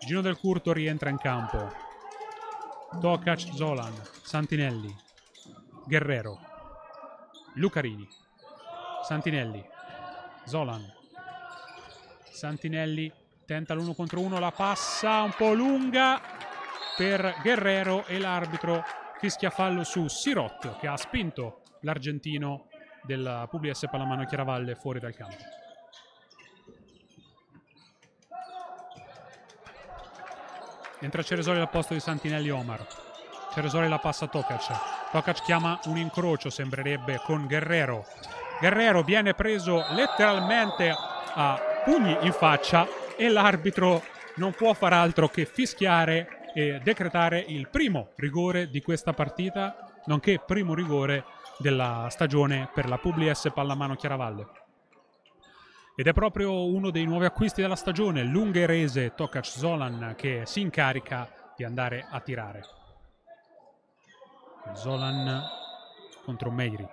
Gino del Curto rientra in campo. Tokac Zolan, Santinelli, Guerrero, Lucarini, Santinelli, Zolan, Santinelli tenta l'uno contro uno, la passa un po' lunga per Guerrero e l'arbitro fischia fallo su Sirot che ha spinto l'argentino del Publis Palamano Chiaravalle fuori dal campo. Entra Ceresoli al posto di Santinelli Omar. Ceresoli la passa a Tokac. Tokac chiama un incrocio, sembrerebbe, con Guerrero. Guerrero viene preso letteralmente a pugni in faccia e l'arbitro non può far altro che fischiare e decretare il primo rigore di questa partita, nonché primo rigore della stagione per la Publis Pallamano Chiaravalle. Ed è proprio uno dei nuovi acquisti della stagione, l'ungherese Tokac Zolan, che si incarica di andare a tirare. Zolan contro Meiri.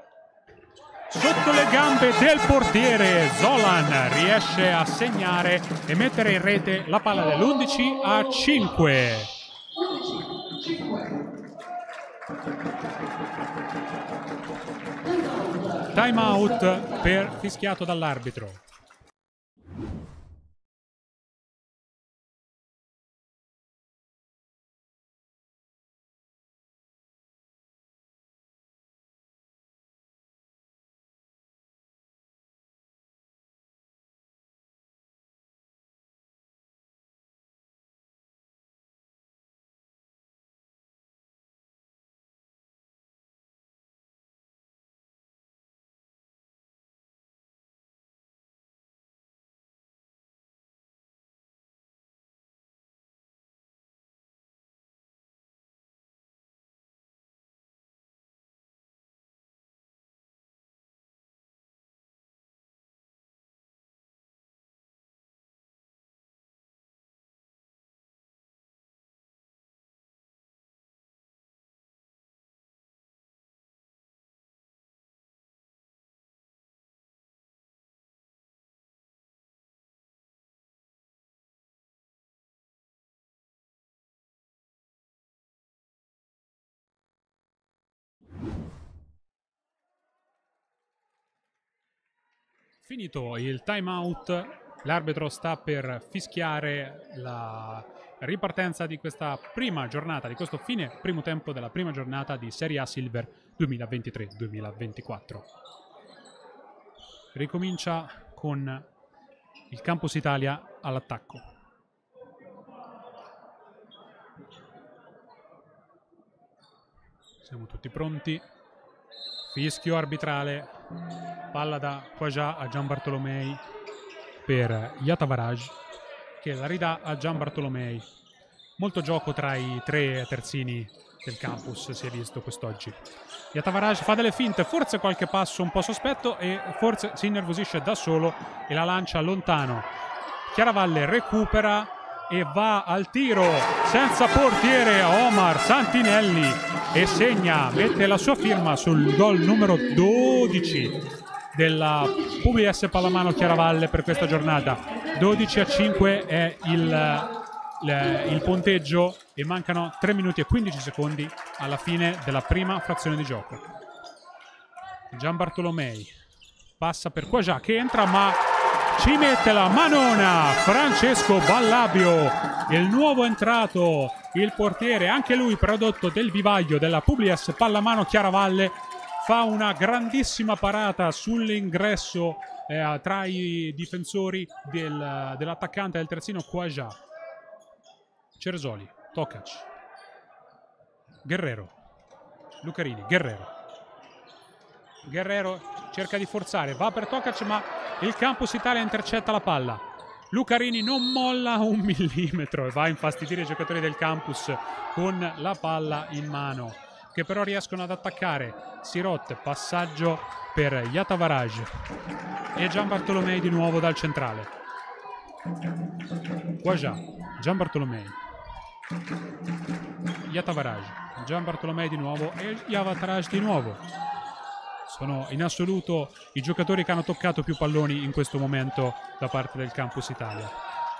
Sotto le gambe del portiere, Zolan riesce a segnare e mettere in rete la palla dell'11 a 5. Time out per fischiato dall'arbitro. Finito il timeout, l'arbitro sta per fischiare la ripartenza di questa prima giornata, di questo fine primo tempo della prima giornata di Serie A Silver 2023-2024. Ricomincia con il Campus Italia all'attacco. Siamo tutti pronti. Fischio arbitrale. Palla da Quajà a Gian Bartolomei per Yatavaraj che la ridà a Gian Bartolomei. Molto gioco tra i tre terzini del campus si è visto quest'oggi. Yatavaraj fa delle finte, forse qualche passo un po' sospetto e forse si innervosisce da solo e la lancia lontano. Chiaravalle recupera e va al tiro senza portiere Omar Santinelli e segna, mette la sua firma sul gol numero 12 della PBS Pallamano Chiaravalle per questa giornata. 12 a 5 è il, il punteggio e mancano 3 minuti e 15 secondi alla fine della prima frazione di gioco. Gian Bartolomei passa per Quajà che entra ma ci mette la manona Francesco Ballabio il nuovo entrato il portiere anche lui prodotto del vivaio della Publias Pallamano Chiaravalle fa una grandissima parata sull'ingresso eh, tra i difensori del, dell'attaccante del terzino Quajà. Ceresoli, Tokac, Guerrero, Lucarini, Guerrero. Guerrero cerca di forzare, va per Tokac ma il Campus Italia intercetta la palla. Lucarini non molla un [laughs] millimetro e va a infastidire i giocatori del campus con la palla in mano che però riescono ad attaccare. Sirot, passaggio per Yatavaraj e Gian Bartolomei di nuovo dal centrale. Quajà, Gian Bartolomei. Yatavaraj, Gian Bartolomei di nuovo e Yatavaraj di nuovo. Sono in assoluto i giocatori che hanno toccato più palloni in questo momento da parte del Campus Italia.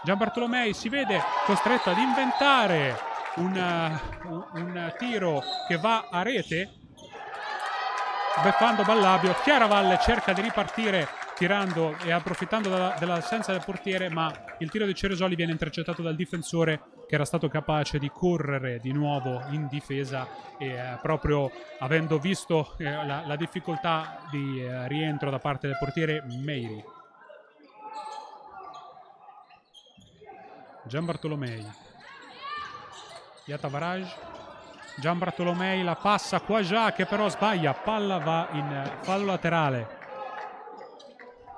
Gian Bartolomei si vede costretto ad inventare un, un, un tiro che va a rete beffando Ballabio Chiaravalle cerca di ripartire tirando e approfittando della, dell'assenza del portiere ma il tiro di Ceresoli viene intercettato dal difensore che era stato capace di correre di nuovo in difesa e eh, proprio avendo visto eh, la, la, difficoltà di eh, rientro da parte del portiere Meiri Gian Bartolomei Yatavaraj. Gian Bartolomei la passa qua già che però sbaglia. Palla va in fallo laterale.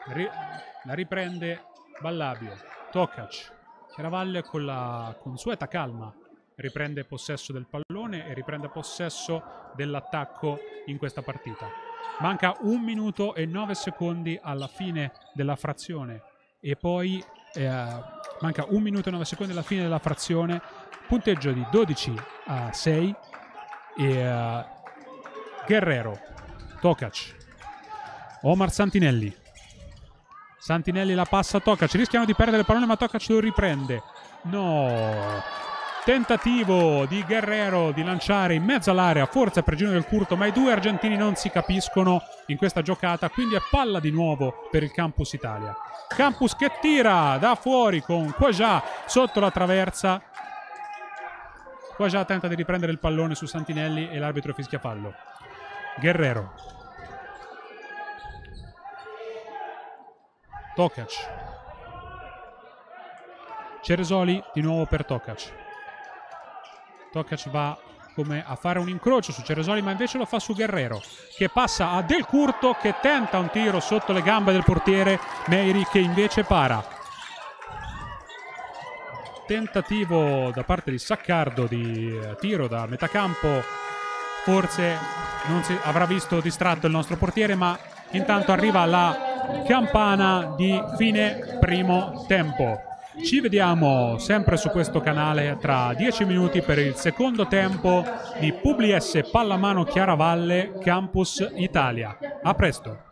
Ri la riprende Ballabio. Tokac. Chiaravalle con la consueta calma riprende possesso del pallone e riprende possesso dell'attacco in questa partita. Manca un minuto e nove secondi alla fine della frazione e poi eh, manca un minuto e nove secondi alla fine della frazione punteggio di 12 a 6 e uh, Guerrero, Tokac, Omar Santinelli. Santinelli la passa a Tokac, rischiano di perdere il pallone ma Tokac lo riprende. No, tentativo di Guerrero di lanciare in mezzo all'area, forse a pregino del Curto, ma i due argentini non si capiscono in questa giocata, quindi è palla di nuovo per il Campus Italia. Campus che tira da fuori con Quajà sotto la traversa Qua già tenta di riprendere il pallone su Santinelli e l'arbitro fischia fallo. Guerrero. Tokac. Ceresoli di nuovo per Tokac. Tokac va come a fare un incrocio su Ceresoli ma invece lo fa su Guerrero che passa a Del Curto che tenta un tiro sotto le gambe del portiere Meiri che invece para tentativo da parte di Saccardo di eh, tiro da metà campo forse non si avrà visto distratto il nostro portiere ma intanto arriva la campana di fine primo tempo ci vediamo sempre su questo canale tra 10 minuti per il secondo tempo di Publis Pallamano Chiaravalle Campus Italia. A presto!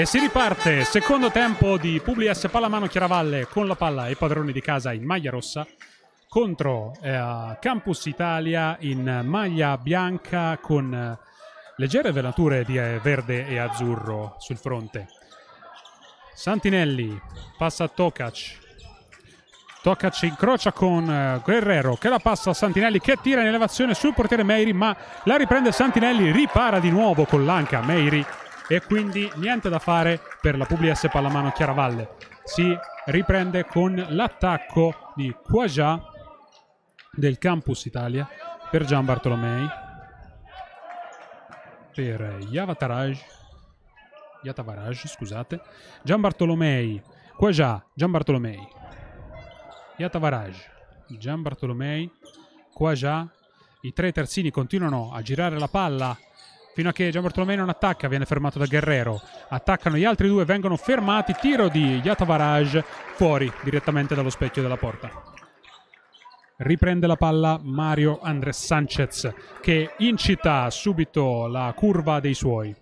E si riparte, secondo tempo di Publis Pallamano Chiaravalle con la palla e padroni di casa in maglia rossa contro eh, Campus Italia in maglia bianca con eh, leggere venature di eh, verde e azzurro sul fronte. Santinelli passa a Tokac. Tokac incrocia con eh, Guerrero che la passa a Santinelli che tira in elevazione sul portiere Meiri ma la riprende Santinelli, ripara di nuovo con l'anca Meiri e quindi niente da fare per la Publis Pallamano Chiaravalle. Si riprende con l'attacco di Quaja del Campus Italia per Gian Bartolomei, per Yavataraj, Yatavaraj, scusate, Gian Bartolomei, Quaja, Gian Bartolomei, Yatavaraj, Gian Bartolomei, Quaja, i tre terzini continuano a girare la palla fino a che Gian Bartolomei non attacca, viene fermato da Guerrero. Attaccano gli altri due, vengono fermati. Tiro di Yatavaraj fuori direttamente dallo specchio della porta. Riprende la palla Mario Andres Sanchez che incita subito la curva dei suoi.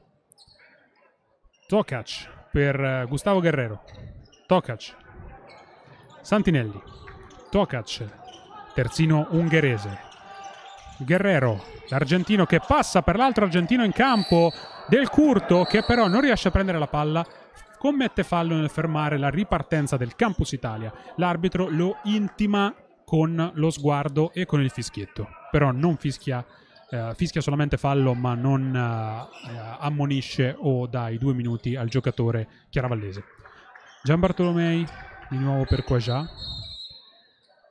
Tokac per Gustavo Guerrero. Tokac. Santinelli. Tokac. Terzino ungherese. Guerrero, l'argentino che passa per l'altro argentino in campo del Curto che però non riesce a prendere la palla commette fallo nel fermare la ripartenza del Campus Italia. L'arbitro lo intima con lo sguardo e con il fischietto, però non fischia, eh, fischia solamente fallo ma non eh, ammonisce o dà i due minuti al giocatore chiaravallese. Gian Bartolomei di nuovo per Quaja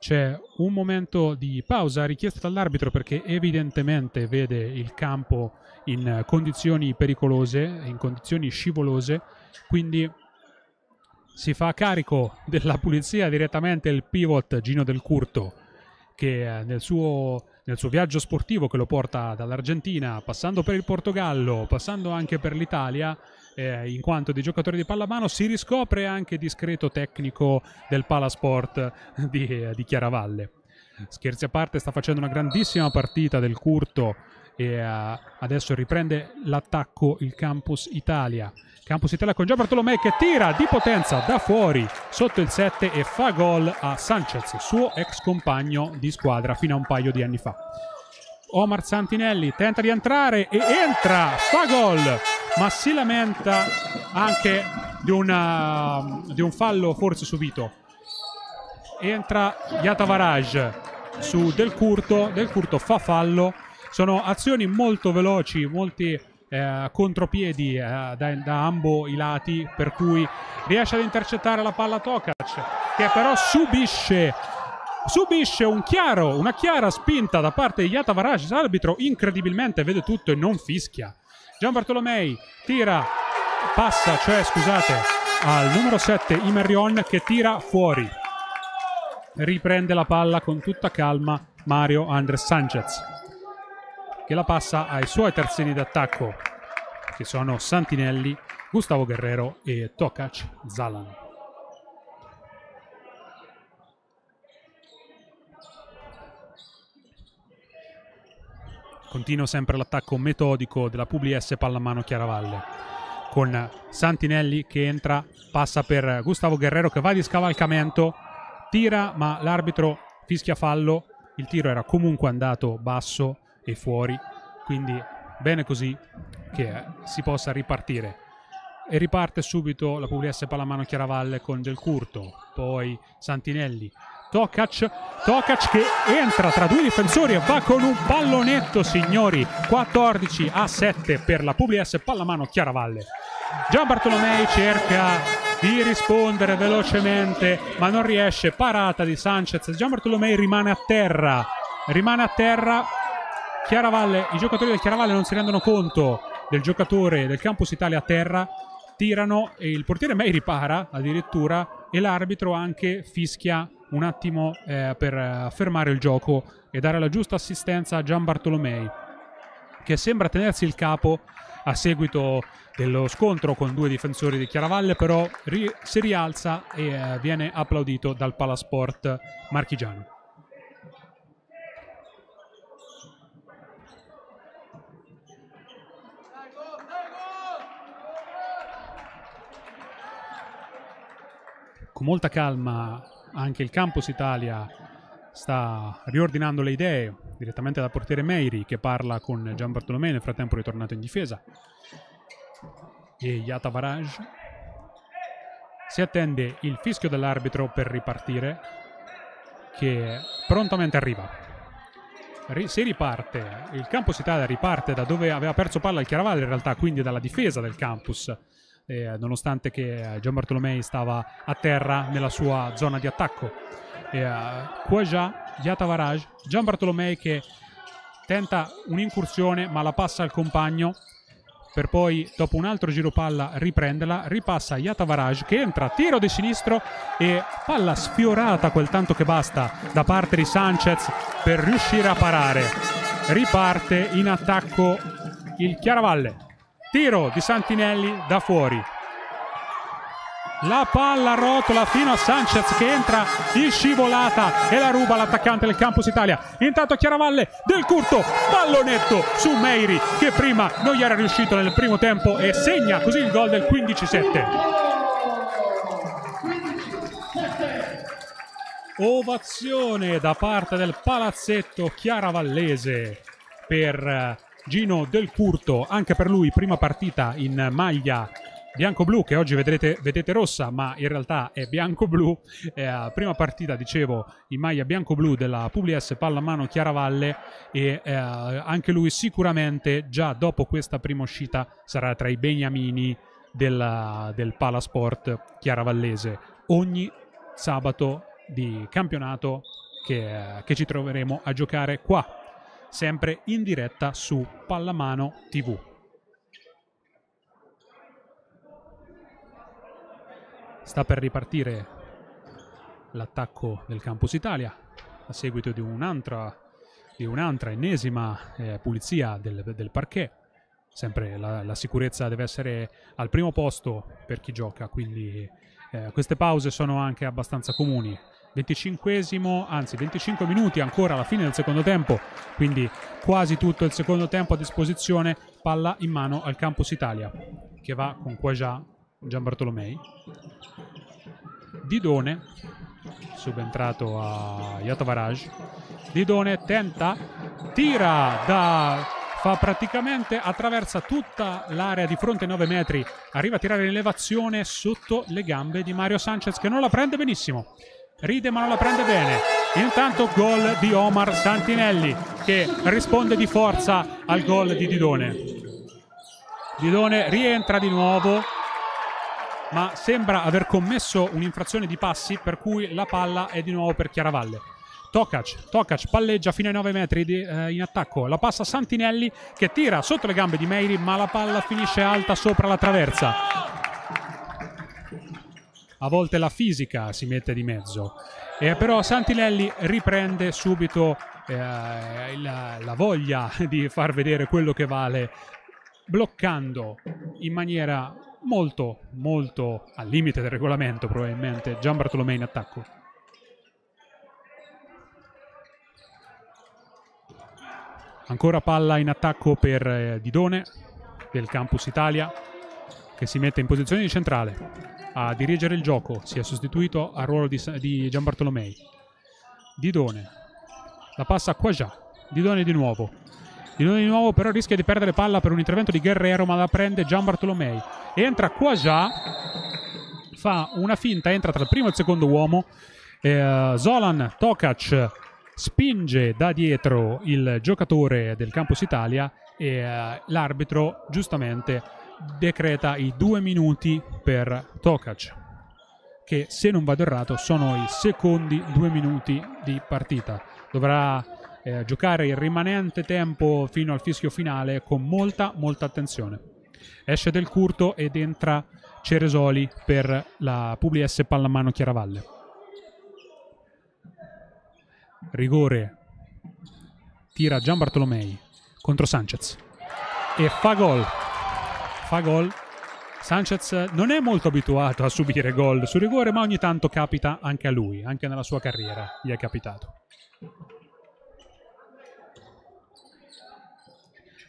c'è un momento di pausa richiesto dall'arbitro perché evidentemente vede il campo in condizioni pericolose, in condizioni scivolose, quindi si fa carico della pulizia direttamente il pivot Gino Del Curto che nel suo, nel suo viaggio sportivo che lo porta dall'Argentina, passando per il Portogallo, passando anche per l'Italia, eh, in quanto di giocatore di pallamano si riscopre anche discreto tecnico del palasport di, di Chiaravalle. Scherzi a parte, sta facendo una grandissima partita del Curto e uh, adesso riprende l'attacco il Campus Italia. Campus Italia con Gian Bartolomei che tira di potenza da fuori sotto il 7 e fa gol a Sanchez, suo ex compagno di squadra fino a un paio di anni fa. Omar Santinelli tenta di entrare e entra, fa gol, ma si lamenta anche di, una, di un fallo forse subito. Entra Yatavaraj su Del Curto, Del Curto fa fallo. Sono azioni molto veloci, molti eh, contropiedi eh, da, da ambo i lati, per cui riesce ad intercettare la palla Tokac, che però subisce subisce un chiaro, una chiara spinta da parte di Yata Varaj. L'arbitro incredibilmente vede tutto e non fischia. Gian Bartolomei tira, passa, cioè scusate, al numero 7 Imerion che tira fuori. Riprende la palla con tutta calma Mario Andres Sanchez che la passa ai suoi terzini d'attacco che sono Santinelli, Gustavo Guerrero e Tokac Zalan. Continua sempre l'attacco metodico della Publis Pallamano Chiaravalle con Santinelli che entra, passa per Gustavo Guerrero che va di scavalcamento, tira ma l'arbitro fischia fallo, il tiro era comunque andato basso e fuori, quindi bene così che si possa ripartire. E riparte subito la Publis Pallamano Chiaravalle con Del Curto, poi Santinelli, Tokac, Tokac che entra tra due difensori e va con un pallonetto, signori. 14 a 7 per la Publis Pallamano Chiaravalle. Gian Bartolomei cerca di rispondere velocemente, ma non riesce. Parata di Sanchez. Gian Bartolomei rimane a terra. Rimane a terra. Chiaravalle, i giocatori del Chiaravalle non si rendono conto del giocatore del Campus Italia a terra. Tirano e il portiere May ripara addirittura e l'arbitro anche fischia un attimo eh, per fermare il gioco e dare la giusta assistenza a Gian Bartolomei, che sembra tenersi il capo a seguito dello scontro con due difensori di Chiaravalle, però ri- si rialza e eh, viene applaudito dal Palasport marchigiano. con molta calma anche il Campus Italia sta riordinando le idee direttamente da portiere Meiri che parla con Gian Bartolomei nel frattempo ritornato in difesa. E Yata Varaj si attende il fischio dell'arbitro per ripartire che prontamente arriva. Ri- si riparte il campus Italia riparte da dove aveva perso palla il Chiaravalle in realtà quindi dalla difesa del campus eh, nonostante che Gian Bartolomei stava a terra nella sua zona di attacco. E, uh, Quaja, Yatavaraj, Gian Bartolomei che tenta un'incursione ma la passa al compagno per poi dopo un altro giro palla riprenderla, ripassa Yatavaraj che entra, tiro di sinistro e palla sfiorata quel tanto che basta da parte di Sanchez per riuscire a parare. Riparte in attacco il Chiaravalle. Tiro di Santinelli da fuori. La palla rotola fino a Sanchez che entra in scivolata e la ruba l'attaccante del Campus Italia. Intanto Chiaravalle del Curto, pallonetto su Meiri che prima non gli era riuscito nel primo tempo e segna così il gol del 15-7. Ovazione da parte del palazzetto chiaravallese per Gino Del Curto, anche per lui prima partita in maglia bianco-blu che oggi vedrete, vedete rossa ma in realtà è bianco-blu. Eh, prima partita dicevo in maglia bianco-blu della Publis Pallamano Chiaravalle e eh, anche lui sicuramente già dopo questa prima uscita sarà tra i beniamini del, del Palasport Chiaravallese. Ogni sabato di campionato che, che ci troveremo a giocare qua sempre in diretta su Pallamano TV. Sta per ripartire l'attacco del Campus Italia a seguito di un'altra, un'altra ennesima eh, pulizia del, del parquet. Sempre la, la, sicurezza deve essere al primo posto per chi gioca, quindi eh, queste pause sono anche abbastanza comuni. 25 anzi 25 minuti ancora alla fine del secondo tempo, quindi quasi tutto il secondo tempo a disposizione, palla in mano al Campus Italia che va con Quaja Gian Bartolomei. Didone, subentrato a Yatavaraj. Didone tenta, tira da fa praticamente attraversa tutta l'area di fronte ai 9 metri, arriva a tirare in elevazione sotto le gambe di Mario Sanchez che non la prende benissimo. Ride ma non la prende bene. Intanto gol di Omar Santinelli che risponde di forza al gol di Didone. Didone rientra di nuovo ma sembra aver commesso un'infrazione di passi per cui la palla è di nuovo per Chiaravalle. Tokac, Tokac palleggia fino ai 9 metri di, eh, in attacco, la passa Santinelli che tira sotto le gambe di Meiri ma la palla finisce alta sopra la traversa. A volte la fisica si mette di mezzo, eh, però Santinelli riprende subito eh, la, la voglia [laughs] di far vedere quello che vale bloccando in maniera molto, molto al limite del regolamento probabilmente Gian Bartolomei in attacco. Ancora palla in attacco per eh, Didone del Campus Italia che si mette in posizione di centrale a dirigere il gioco. Si è sostituito al ruolo di, di Gian Bartolomei. Didone la passa a Quaja. Didone di nuovo. Didone di nuovo però rischia di perdere palla per un intervento di Guerrero ma la prende Gian Bartolomei entra Quaja, fa una finta, entra tra il primo e il secondo uomo. Eh, Zolan Tokac spinge da dietro il giocatore del Campus Italia e eh, l'arbitro giustamente decreta i due minuti per Tokac che se non vado errato sono i secondi due minuti di partita dovrà eh, giocare il rimanente tempo fino al fischio finale con molta molta attenzione esce del curto ed entra Ceresoli per la Publis Pallamano Chiaravalle. Rigore tira Gian Bartolomei contro Sanchez e fa gol. Fa gol. Sanchez non è molto abituato a subire gol su rigore, ma ogni tanto capita anche a lui, anche nella sua carriera gli è capitato.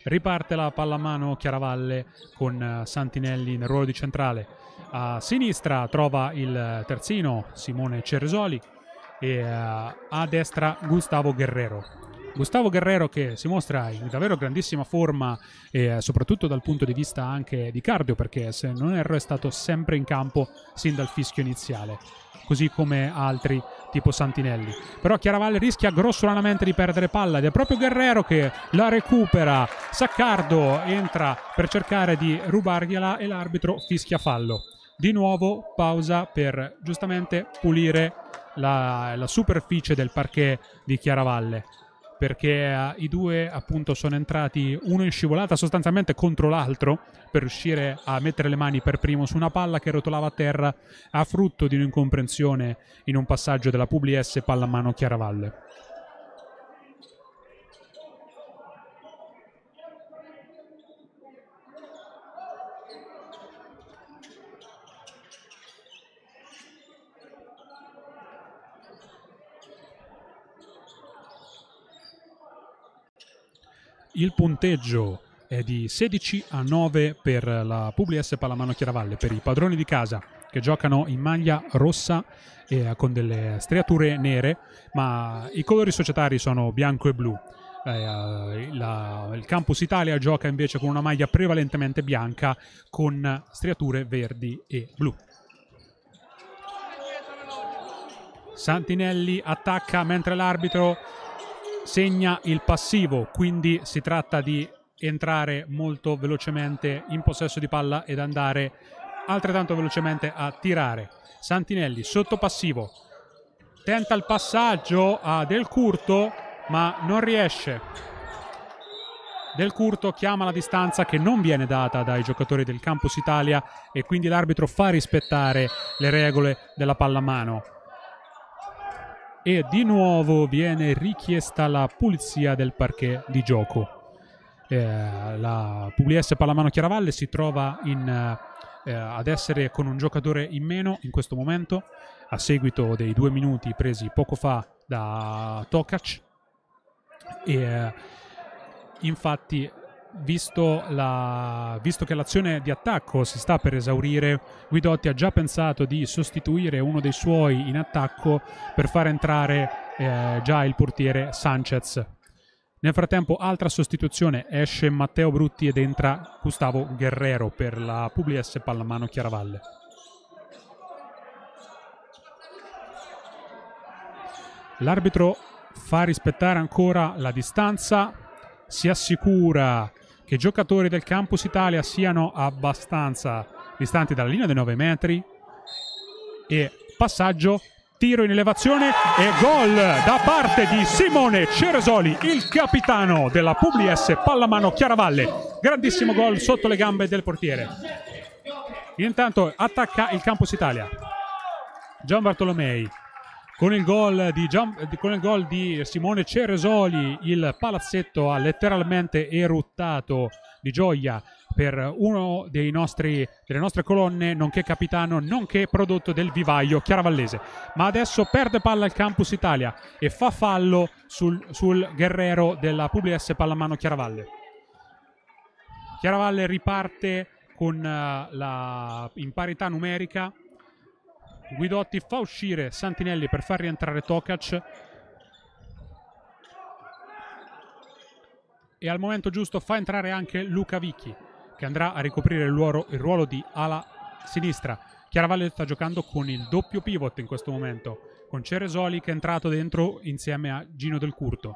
Riparte la pallamano Chiaravalle con eh, Santinelli nel ruolo di centrale. A sinistra trova il terzino Simone Ceresoli e eh, a destra Gustavo Guerrero. Gustavo Guerrero che si mostra in davvero grandissima forma eh, soprattutto dal punto di vista anche di cardio perché se non erro è stato sempre in campo sin dal fischio iniziale così come altri tipo Santinelli. Però Chiaravalle rischia grossolanamente di perdere palla ed è proprio Guerrero che la recupera. Saccardo entra per cercare di rubargliela e l'arbitro fischia fallo. Di nuovo pausa per giustamente pulire la, la superficie del parquet di Chiaravalle perché uh, i due appunto sono entrati uno in scivolata sostanzialmente contro l'altro per riuscire a mettere le mani per primo su una palla che rotolava a terra a frutto di un'incomprensione in un passaggio della Publis palla a mano Chiaravalle. Il punteggio è di 16 a 9 per la Publis Palamano Chiaravalle, per i padroni di casa che giocano in maglia rossa e con delle striature nere, ma i colori societari sono bianco e blu. Eh, la, il Campus Italia gioca invece con una maglia prevalentemente bianca con striature verdi e blu. Santinelli attacca mentre l'arbitro segna il passivo, quindi si tratta di entrare molto velocemente in possesso di palla ed andare altrettanto velocemente a tirare. Santinelli sotto passivo, tenta il passaggio a Del Curto, ma non riesce. Del Curto chiama la distanza che non viene data dai giocatori del Campus Italia e quindi l'arbitro fa rispettare le regole della pallamano e di nuovo viene richiesta la pulizia del parquet di gioco. Eh, la Pugliese Pallamano Chiaravalle si trova in, eh, ad essere con un giocatore in meno in questo momento a seguito dei due minuti presi poco fa da Tokac e eh, infatti visto, la, visto, che l'azione di attacco si sta per esaurire, Guidotti ha già pensato di sostituire uno dei suoi in attacco per far entrare eh, già il portiere Sanchez. Nel frattempo, altra sostituzione, esce Matteo Brutti ed entra Gustavo Guerrero per la Publis Pallamano Chiaravalle. L'arbitro fa rispettare ancora la distanza, si assicura che i giocatori del Campus Italia siano abbastanza distanti dalla linea dei 9 metri e passaggio tiro in elevazione e gol da parte di Simone Ceresoli, il capitano della Publis Pallamano Chiaravalle. Grandissimo gol sotto le gambe del portiere. Intanto attacca il Campus Italia. Gian Bartolomei con il, gol di, di Simone Ceresoli, il palazzetto ha letteralmente eruttato di gioia per uno nostri, delle nostre colonne, nonché capitano, nonché prodotto del vivaio chiaravallese. Ma adesso perde palla il Campus Italia e fa fallo sul, sul guerrero della Publis Pallamano Chiaravalle. Chiaravalle riparte con uh, la imparità numerica Guidotti fa uscire Santinelli per far rientrare Tokac. E al momento giusto fa entrare anche Luca Vicchi, che andrà a ricoprire il ruolo, il ruolo di ala sinistra. Chiaravalle sta giocando con il doppio pivot in questo momento, con Ceresoli che è entrato dentro insieme a Gino Del Curto.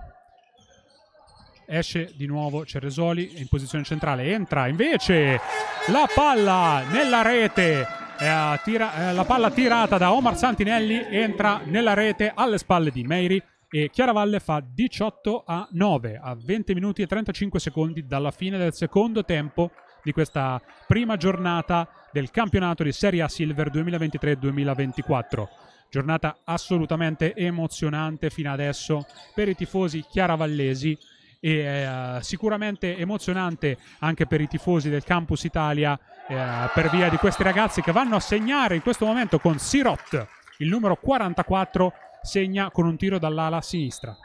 Esce di nuovo Ceresoli in posizione centrale, entra invece la palla nella rete eh, tira, eh, la palla tirata da Omar Santinelli entra nella rete alle spalle di Meiri e Chiaravalle fa 18 a 9 a 20 minuti e 35 secondi dalla fine del secondo tempo di questa prima giornata del campionato di Serie A Silver 2023-2024. Giornata assolutamente emozionante fino adesso per i tifosi chiaravallesi e eh, sicuramente emozionante anche per i tifosi del Campus Italia eh, per via di questi ragazzi che vanno a segnare in questo momento con Sirot, il numero 44, segna con un tiro dall'ala sinistra.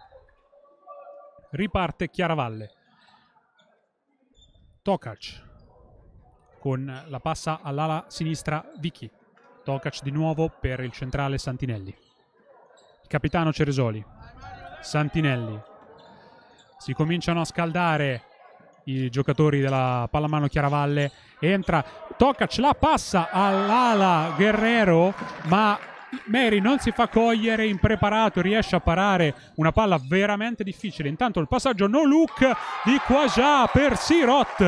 Riparte Chiaravalle. Tokac. con la passa all'ala sinistra Vicky. Tokac di nuovo per il centrale Santinelli. Capitano Ceresoli. Santinelli. Si cominciano a scaldare i giocatori della pallamano Chiaravalle. Entra Tokac, la passa all'ala Guerrero, ma Mary non si fa cogliere, impreparato, riesce a parare una palla veramente difficile. Intanto il passaggio no look di Quaja per Sirot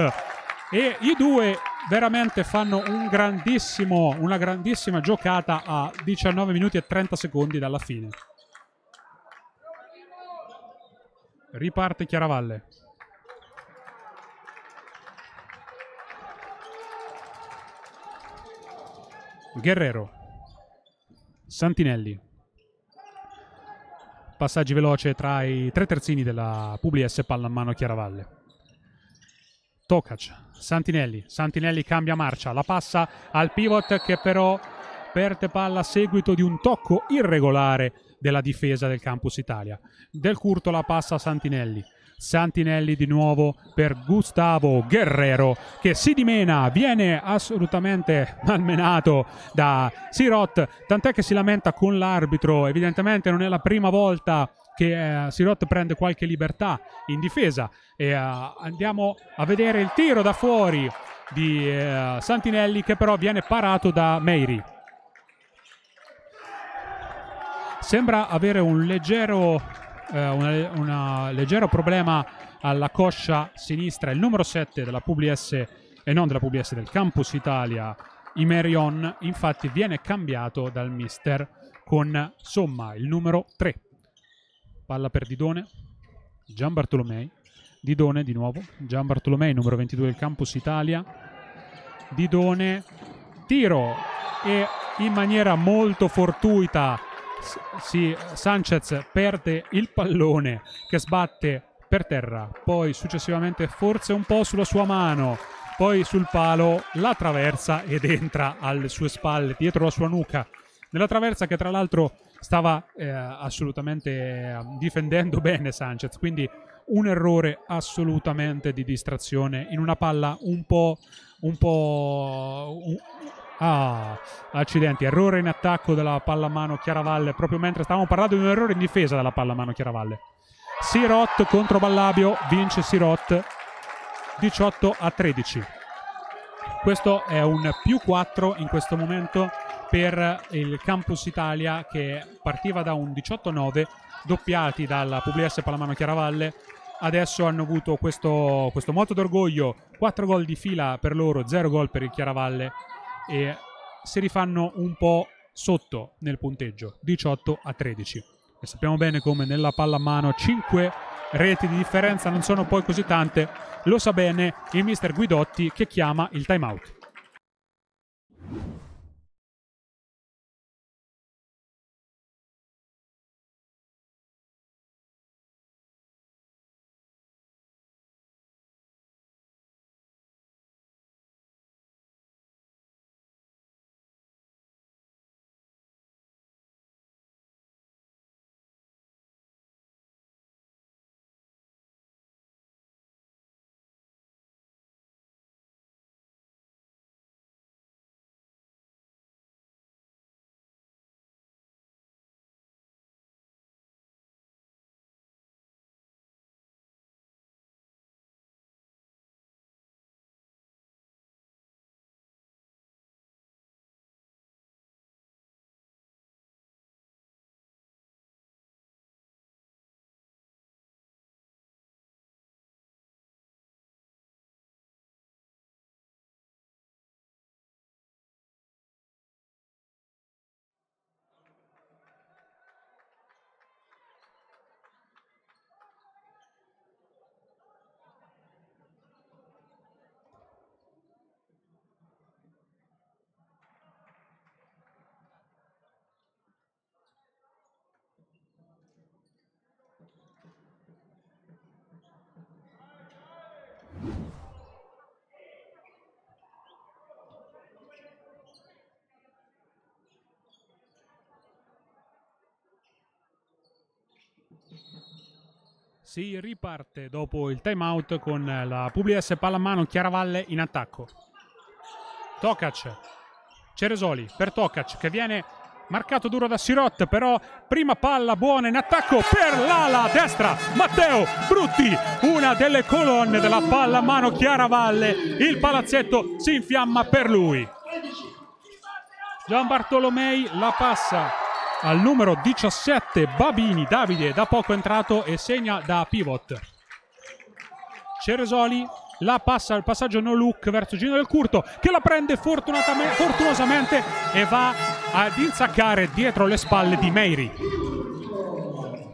e i due veramente fanno un grandissimo, una grandissima giocata a 19 minuti e 30 secondi dalla fine. Riparte Chiaravalle. Guerrero. Santinelli. Passaggi veloce tra i tre terzini della Publis palla a mano Chiaravalle. Tokac, Santinelli, Santinelli cambia marcia, la passa al pivot che però perde palla a seguito di un tocco irregolare della difesa del Campus Italia. Del Curto la passa a Santinelli. Santinelli di nuovo per Gustavo Guerrero che si dimena, viene assolutamente malmenato da Sirot, tant'è che si lamenta con l'arbitro, evidentemente non è la prima volta che eh, Sirot prende qualche libertà in difesa e uh, andiamo a vedere il tiro da fuori di uh, Santinelli che però viene parato da Meiri. Sembra avere un leggero eh, un leggero problema alla coscia sinistra, il numero 7 della PubLS e non della PubLS del Campus Italia, Imerion, infatti viene cambiato dal mister con Somma, il numero 3. Palla per Didone, Gian Bartolomei, Didone di nuovo, Gian Bartolomei, numero 22 del Campus Italia, Didone, tiro e in maniera molto fortuita si, Sanchez perde il pallone che sbatte per terra, poi successivamente forse un po' sulla sua mano, poi sul palo la traversa ed entra alle sue spalle, dietro la sua nuca, nella traversa che tra l'altro stava eh, assolutamente eh, difendendo [laughs] bene Sanchez, quindi un errore assolutamente di distrazione in una palla un po', un po' Ah, accidenti, errore in attacco della pallamano Chiaravalle, proprio mentre stavamo parlando di un errore in difesa della pallamano Chiaravalle. Sirot contro Ballabio, vince Sirot 18 a 13. Questo è un più 4 in questo momento per il Campus Italia che partiva da un 18-9 doppiati dalla Publis Pallamano Chiaravalle adesso hanno avuto questo, questo moto d'orgoglio 4 gol di fila per loro 0 gol per il Chiaravalle e si rifanno un po' sotto nel punteggio, 18 a 13. E sappiamo bene come nella pallamano 5 reti di differenza non sono poi così tante, lo sa bene il mister Guidotti che chiama il timeout. Si riparte dopo il timeout con la Publis pallamano Chiaravalle in attacco. Tokac. Ceresoli per Tokac che viene marcato duro da Sirot, però prima palla buona in attacco per l'ala destra, Matteo Brutti, una delle colonne della palla a mano Chiaravalle, il palazzetto si infiamma per lui. Gian Bartolomei la passa al numero 17 Babini, Davide da poco entrato e segna da pivot. Ceresoli la passa al passaggio no look verso Gino del Curto che la prende fortunosamente e va ad insaccare dietro le spalle di Meiri.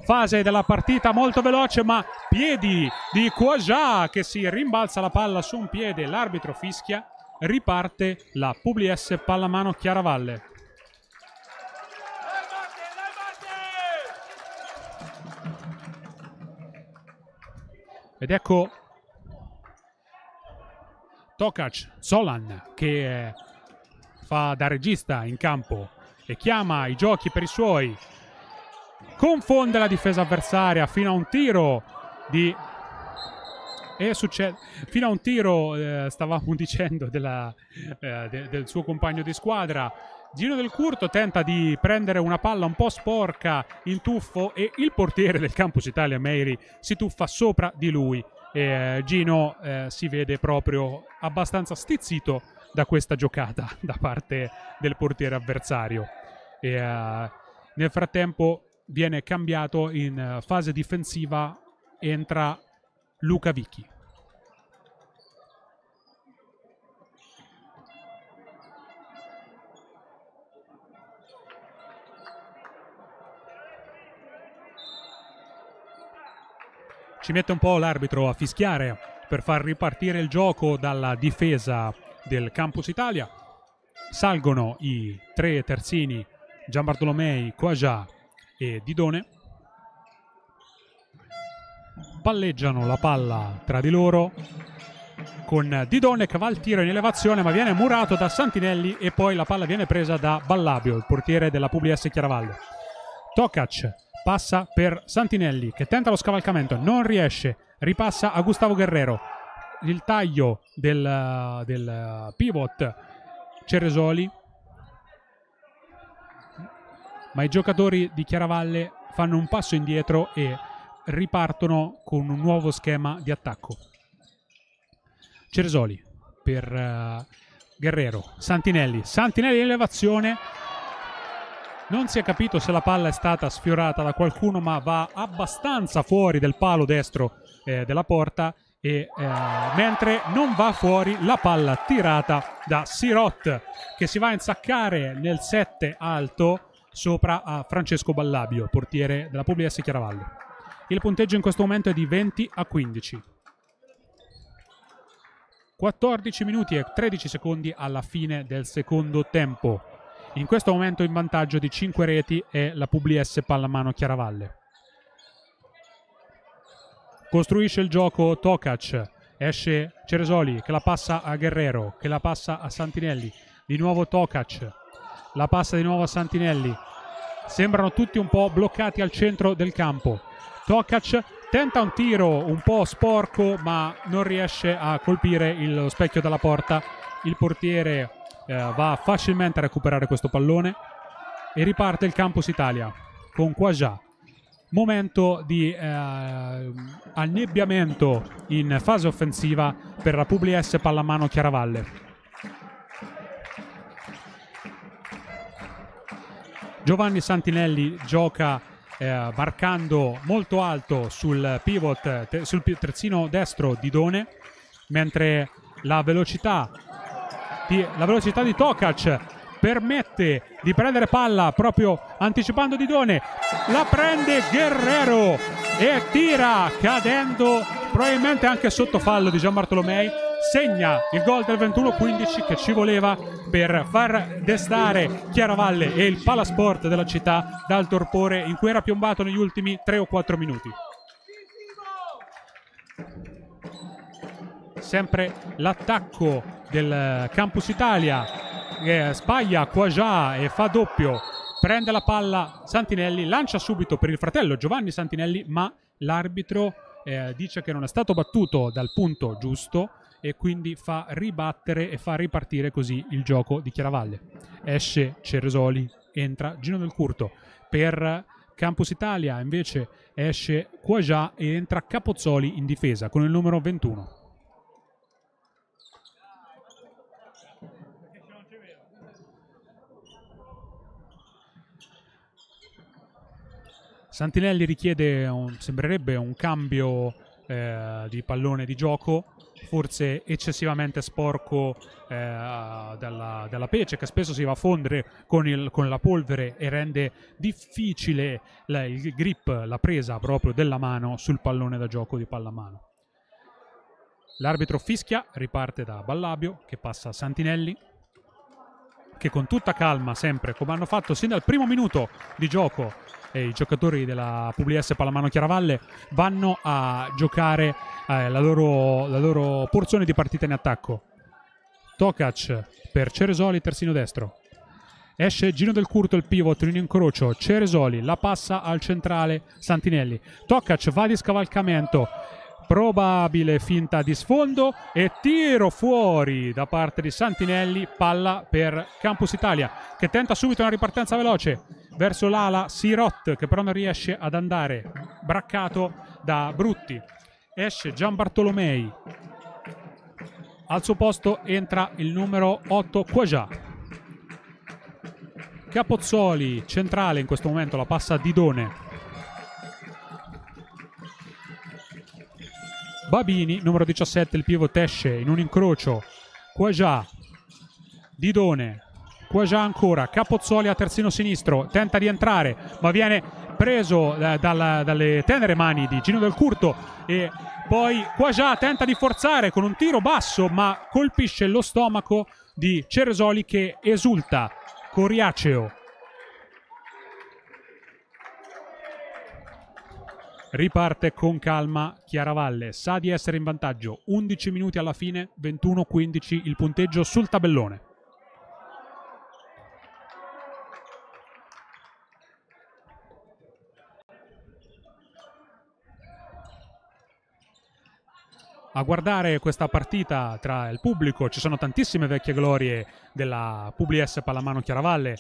Fase della partita molto veloce ma piedi di Quaja che si rimbalza la palla su un piede, l'arbitro fischia, riparte la Publis pallamano Chiaravalle. Ed ecco Tokac Solan che fa da regista in campo e chiama i giochi per i suoi. Confonde la difesa avversaria fino a un tiro di e succede fino a un tiro eh, stavamo [laughs] dicendo della, eh, de, del suo compagno di squadra Gino del Curto tenta di prendere una palla un po' sporca in tuffo e il portiere del Campus Italia Meiri si tuffa sopra di lui e Gino eh, si vede proprio abbastanza stizzito da questa giocata [laughs] da parte del portiere avversario. E, uh, nel frattempo viene cambiato in fase difensiva, entra Luca Vichi. Ci mette un po' l'arbitro a fischiare per far ripartire il gioco dalla difesa del Campus Italia. Salgono i tre terzini Gian Bartolomei, Quaja e Didone. Palleggiano la palla tra di loro con Didone che va al tiro in elevazione ma viene murato da Santinelli e poi la palla viene presa da Ballabio, il portiere della Publis Chiaravalle. Tokac passa per Santinelli che tenta lo scavalcamento, non riesce, ripassa a Gustavo Guerrero. Il taglio del, del pivot Ceresoli, ma i giocatori di Chiaravalle fanno un passo indietro e ripartono con un nuovo schema di attacco. Ceresoli per uh, Guerrero, Santinelli, Santinelli in elevazione non si è capito se la palla è stata sfiorata da qualcuno, ma va abbastanza fuori del palo destro eh, della porta. E, eh, mentre non va fuori la palla tirata da Sirot che si va a insaccare nel 7 alto sopra a Francesco Ballabio, portiere della Publis Chiaravallo. Il punteggio in questo momento è di 20 a 15. 14 minuti e 13 secondi alla fine del secondo tempo. In questo momento in vantaggio di 5 reti è la Publis Pallamano Chiaravalle. Costruisce il gioco Tokac, esce Ceresoli che la passa a Guerrero, che la passa a Santinelli, di nuovo Tokac, la passa di nuovo a Santinelli. Sembrano tutti un po' bloccati al centro del campo. Tokac tenta un tiro un po' sporco ma non riesce a colpire lo specchio della porta. Il portiere eh, va facilmente a recuperare questo pallone e riparte il Campus Italia con Quaja. Momento di eh, annebbiamento in fase offensiva per la Publis Pallamano Chiaravalle. Giovanni Santinelli gioca eh, marcando molto alto sul pivot, te, sul terzino destro di Done, mentre la velocità di, la velocità di Tokac permette di prendere palla proprio anticipando Didone. La prende Guerrero e tira cadendo probabilmente anche sotto fallo di Gian Bartolomei. Segna il gol del 21-15 che ci voleva per far destare Chiaravalle e il palasport della città dal torpore in cui era piombato negli ultimi 3 o 4 minuti sempre l'attacco del Campus Italia eh, spaglia Quaja e fa doppio prende la palla Santinelli lancia subito per il fratello Giovanni Santinelli ma l'arbitro eh, dice che non è stato battuto dal punto giusto e quindi fa ribattere e fa ripartire così il gioco di Chiaravalle. Esce Ceresoli, entra Gino del Curto. Per Campus Italia invece esce Quajà e entra Capozzoli in difesa con il numero 21. Santinelli richiede, un, sembrerebbe, un cambio eh, di pallone di gioco, forse eccessivamente sporco eh, dalla, dalla, pece, che spesso si va a fondere con, il, con la polvere e rende difficile la, il grip, la presa proprio della mano sul pallone da gioco di pallamano. L'arbitro fischia, riparte da Ballabio, che passa a Santinelli, che con tutta calma, sempre come hanno fatto sin dal primo minuto di gioco, i giocatori della Publis Palamano Chiaravalle vanno a giocare eh, la, loro, la, loro, porzione di partita in attacco. Tokac per Ceresoli, terzino destro. Esce Gino del Curto il pivot in incrocio. Ceresoli la passa al centrale Santinelli. Tokac va di scavalcamento probabile finta di sfondo e tiro fuori da parte di Santinelli, palla per Campus Italia che tenta subito una ripartenza veloce verso l'ala Sirot che però non riesce ad andare, braccato da Brutti. Esce Gian Bartolomei, al suo posto entra il numero 8 Quajà. Capozzoli centrale in questo momento la passa a Didone Babini, numero 17, il pivot esce in un incrocio. Quagià, Didone, Quagià ancora, Capozzoli a terzino sinistro, tenta di entrare, ma viene preso eh, dalla, dalle tenere mani di Gino del Curto e poi Quagià tenta di forzare con un tiro basso, ma colpisce lo stomaco di Ceresoli che esulta, coriaceo. Riparte con calma Chiaravalle, sa di essere in vantaggio, 11 minuti alla fine, 21-15 il punteggio sul tabellone. a guardare questa partita tra il pubblico ci sono tantissime vecchie glorie della Publis Palamano Chiaravalle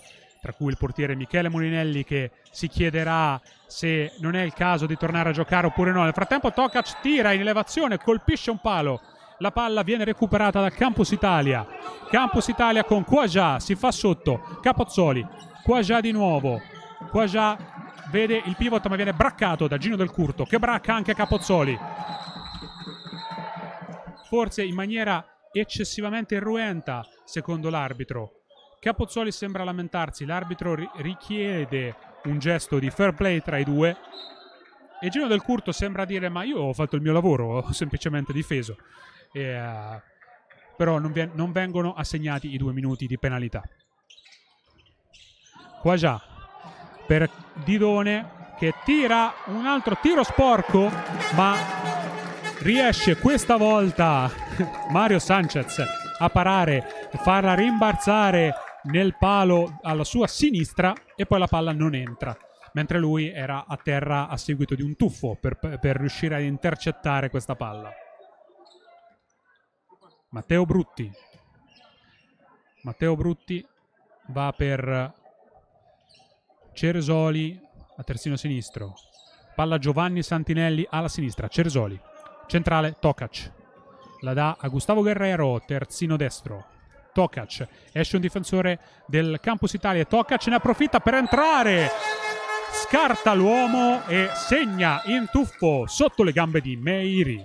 tra cui il portiere Michele Molinelli che si chiederà se non è il caso di tornare a giocare oppure no. Nel frattempo Tokac tira in elevazione, colpisce un palo. La palla viene recuperata da Campus Italia. Campus Italia con Quagià, si fa sotto. Capozzoli, Quagià di nuovo. Quagià vede il pivot ma viene braccato da Gino del Curto che bracca anche Capozzoli. Forse in maniera eccessivamente irruenta secondo l'arbitro Capozzoli sembra lamentarsi, l'arbitro ri- richiede un gesto di fair play tra i due e Gino del Curto sembra dire ma io ho fatto il mio lavoro, ho semplicemente difeso. E, uh, però non, non, vengono assegnati i due minuti di penalità. Qua già per Didone che tira un altro tiro sporco ma riesce questa volta [laughs] Mario Sanchez a parare, farla rimbalzare nel palo alla sua sinistra e poi la palla non entra, mentre lui era a terra a seguito di un tuffo per, per riuscire a intercettare questa palla. Matteo Brutti. Matteo Brutti va per Ceresoli a terzino sinistro. Palla Giovanni Santinelli alla sinistra. Ceresoli. Centrale Tokac. La dà a Gustavo Guerrero, terzino destro. Tokac. Esce un difensore del Campus Italia. Tokac ne approfitta per entrare. Scarta l'uomo e segna in tuffo sotto le gambe di Meiri.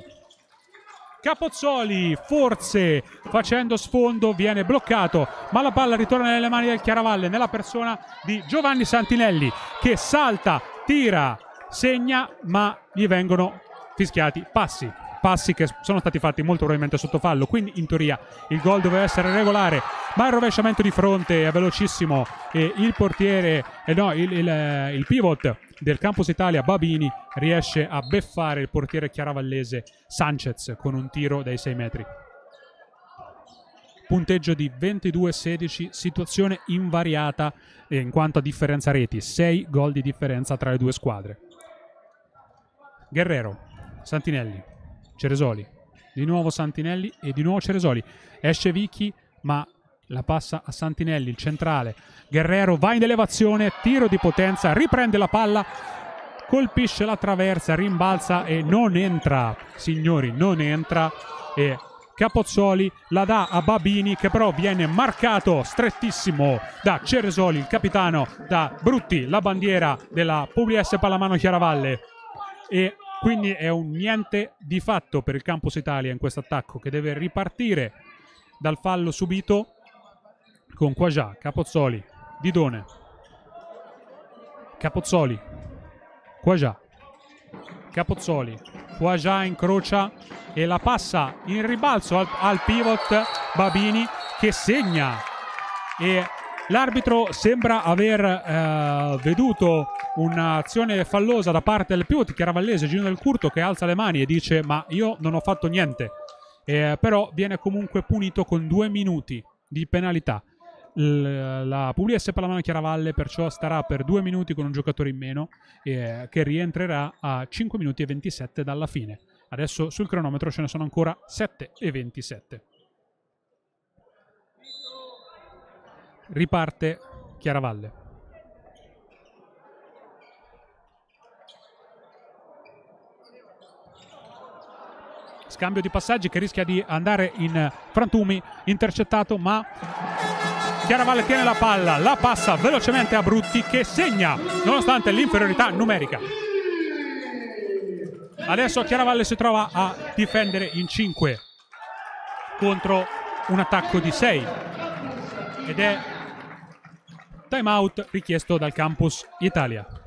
Capozzoli, forse facendo sfondo, viene bloccato, ma la palla ritorna nelle mani del Chiaravalle, nella persona di Giovanni Santinelli, che salta, tira, segna, ma gli vengono fischiati passi passi che sono stati fatti molto probabilmente sotto fallo, quindi in teoria il gol doveva essere regolare, ma il rovesciamento di fronte è velocissimo e il portiere, eh no, il, il, eh, il pivot del Campus Italia, Babini, riesce a beffare il portiere chiaravallese Sanchez con un tiro dai 6 metri. Punteggio di 22-16, situazione invariata eh, in quanto a differenza reti, 6 gol di differenza tra le due squadre. Guerrero, Santinelli, Ceresoli. Di nuovo Santinelli e di nuovo Ceresoli. Esce Vicky, ma la passa a Santinelli, il centrale. Guerrero va in elevazione, tiro di potenza, riprende la palla, colpisce la traversa, rimbalza e non entra. Signori, non entra. E Capozzoli la dà a Babini che però viene marcato strettissimo da Ceresoli, il capitano, da Brutti, la bandiera della Pugliese Pallamano Chiaravalle. E quindi è un niente di fatto per il Campus Italia in questo attacco che deve ripartire dal fallo subito con Quagià, Capozzoli, Didone, Capozzoli, Quagià, Capozzoli, Quagià incrocia e la passa in ribalzo al, al pivot Babini che segna e l'arbitro sembra aver eh, veduto un'azione fallosa da parte del pivot chiaravallese Gino del Curto che alza le mani e dice ma io non ho fatto niente. Eh, però viene comunque punito con due minuti di penalità. L- la Pugliese Pallamano Chiaravalle perciò starà per due minuti con un giocatore in meno eh, che rientrerà a 5 minuti e 27 dalla fine. Adesso sul cronometro ce ne sono ancora 7 e 27 riparte Chiaravalle. Scambio di passaggi che rischia di andare in frantumi intercettato ma Chiaravalle tiene la palla la passa velocemente a Brutti che segna nonostante l'inferiorità numerica. Adesso Chiaravalle si trova a difendere in 5 contro un attacco di 6 ed è timeout richiesto dal campus Italia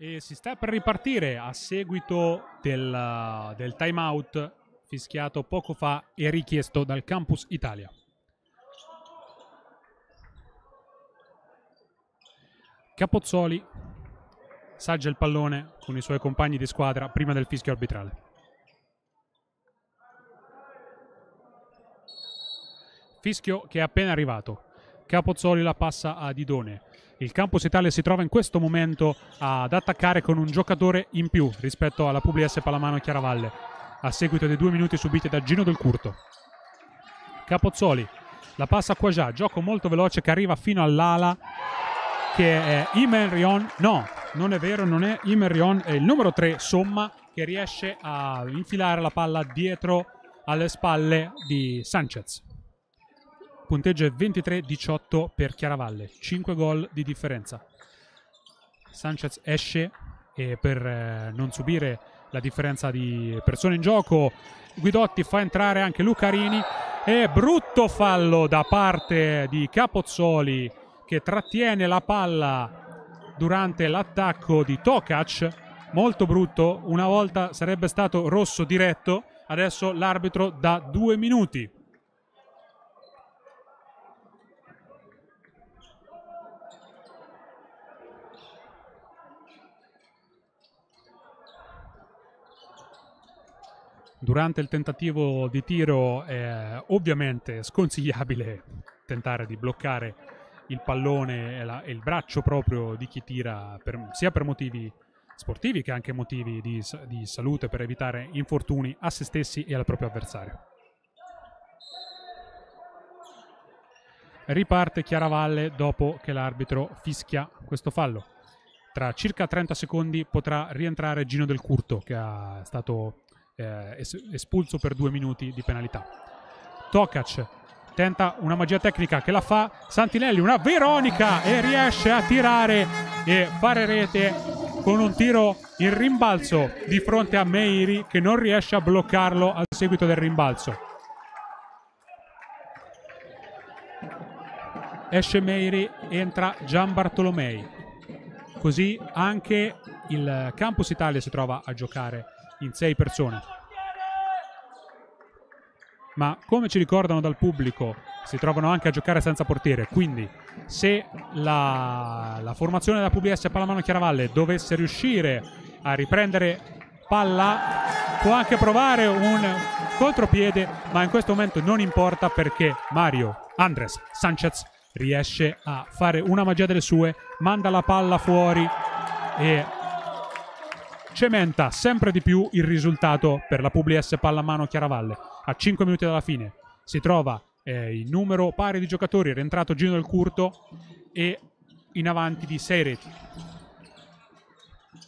e si sta per ripartire a seguito del, del timeout fischiato poco fa e richiesto dal Campus Italia. Capozzoli saggia il pallone con i suoi compagni di squadra prima del fischio arbitrale. Fischio che è appena arrivato. Capozzoli la passa a Didone. Il Campus Italia si trova in questo momento ad attaccare con un giocatore in più rispetto alla Pugliese Palamano Chiaravalle, a seguito dei due minuti subiti da Gino Del Curto. Capozzoli la passa qua già, gioco molto veloce che arriva fino all'ala che è Imen Rion. No, non è vero, non è Imen Rion, è il numero 3 Somma che riesce a infilare la palla dietro alle spalle di Sanchez punteggio è 23-18 per Chiaravalle, 5 gol di differenza. Sanchez esce e per eh, non subire la differenza di persone in gioco, Guidotti fa entrare anche Lucarini e brutto fallo da parte di Capozzoli che trattiene la palla durante l'attacco di Tokac. Molto brutto, una volta sarebbe stato rosso diretto, adesso l'arbitro dà due minuti. Durante il tentativo di tiro è ovviamente sconsigliabile tentare di bloccare il pallone e, la, e il braccio proprio di chi tira per, sia per motivi sportivi che anche motivi di, di salute per evitare infortuni a se stessi e al proprio avversario. Riparte Chiaravalle dopo che l'arbitro fischia questo fallo. Tra circa 30 secondi potrà rientrare Gino Del Curto che è stato eh, espulso per due minuti di penalità. Tokac tenta una magia tecnica che la fa Santinelli, una Veronica e riesce a tirare e fare rete con un tiro in rimbalzo di fronte a Meiri che non riesce a bloccarlo al seguito del rimbalzo. Esce Meiri, entra Gian Bartolomei. Così anche il Campus Italia si trova a giocare in sei persone. Ma come ci ricordano dal pubblico, si trovano anche a giocare senza portiere. Quindi, se la, la formazione della PBS Pallamano Chiaravalle dovesse riuscire a riprendere palla, può anche provare un contropiede, ma in questo momento non importa perché Mario Andres Sanchez riesce a fare una magia delle sue, manda la palla fuori e cementa sempre di più il risultato per la Publis Pallamano Chiaravalle. A 5 minuti dalla fine si trova eh, il numero pari di giocatori, rientrato Gino del Curto e in avanti di 6 reti.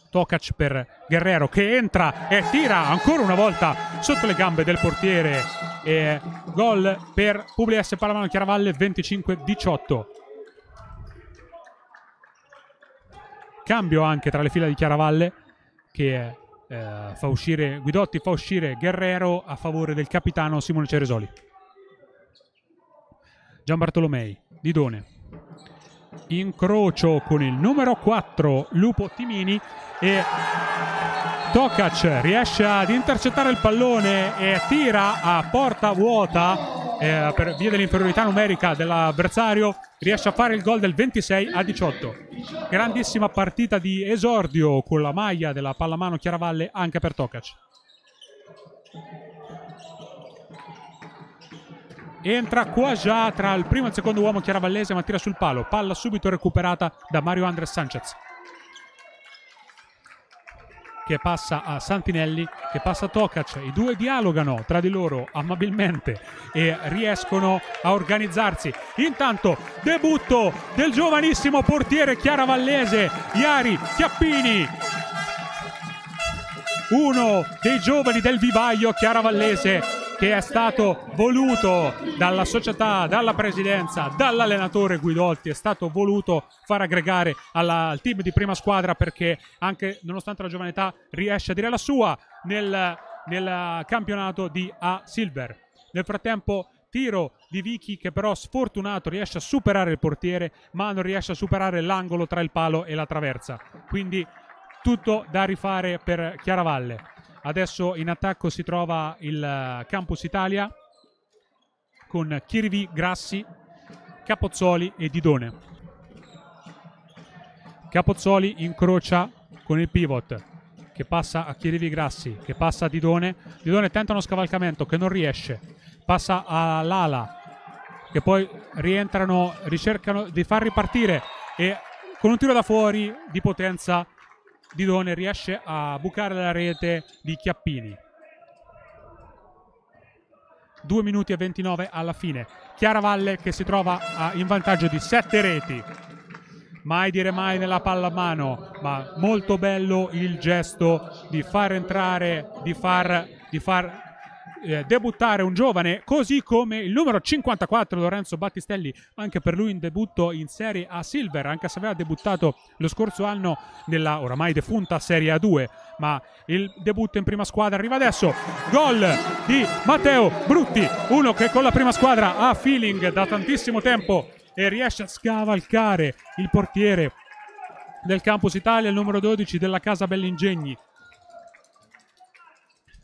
Tokac per Guerrero che entra e tira ancora una volta sotto le gambe del portiere. E gol per Publis Palamano Chiaravalle 25-18. Cambio anche tra le fila di Chiaravalle che eh, fa uscire Guidotti, fa uscire Guerrero a favore del capitano Simone Ceresoli. Gian Bartolomei, Didone, incrocio con il numero 4 Lupo Timini e Tokac riesce ad intercettare il pallone e tira a porta vuota eh, per via dell'inferiorità numerica dell'avversario riesce a fare il gol del 26 a 18 grandissima partita di esordio con la maglia della pallamano Chiaravalle anche per Tokac Entra qua tra il primo e il secondo uomo chiaravallese ma tira sul palo. Palla subito recuperata da Mario Andres Sanchez. Che passa a Santinelli, che passa a Tokac. I due dialogano tra di loro amabilmente e riescono a organizzarsi. Intanto debutto del giovanissimo portiere chiaravallese Iari Chiappini uno dei giovani del vivaio chiaravallese che è stato voluto dalla società, dalla presidenza, dall'allenatore Guidotti, è stato voluto far aggregare alla, al team di prima squadra perché anche nonostante la giovane età riesce a dire la sua nel, nel campionato di A Silver. Nel frattempo tiro di Vicky che però sfortunato riesce a superare il portiere ma non riesce a superare l'angolo tra il palo e la traversa. Quindi tutto da rifare per Chiaravalle. Adesso in attacco si trova il eh, Campus Italia con Kirvi, Grassi, Capozzoli e Didone. Capozzoli incrocia con il pivot che passa a Kirvi Grassi, che passa a Didone. Didone tenta uno scavalcamento che non riesce. Passa all'ala che poi rientrano, ricercano di far ripartire e con un tiro da fuori di potenza Didone riesce a bucare la rete di Chiappini. 2 minuti e 29 alla fine. Chiaravalle che si trova a, in vantaggio di 7 reti. Mai dire mai nella palla a mano, ma molto bello il gesto di far entrare, di far, di far eh, debuttare un giovane, così come il numero 54 Lorenzo Battistelli, anche per lui in debutto in Serie A Silver, anche se aveva debuttato lo scorso anno nella oramai defunta Serie A2, ma il debutto in prima squadra arriva adesso. Gol di Matteo Brutti, uno che con la prima squadra ha feeling da tantissimo tempo e riesce a scavalcare il portiere del Campus Italia, il numero 12 della Casa Bellingegni.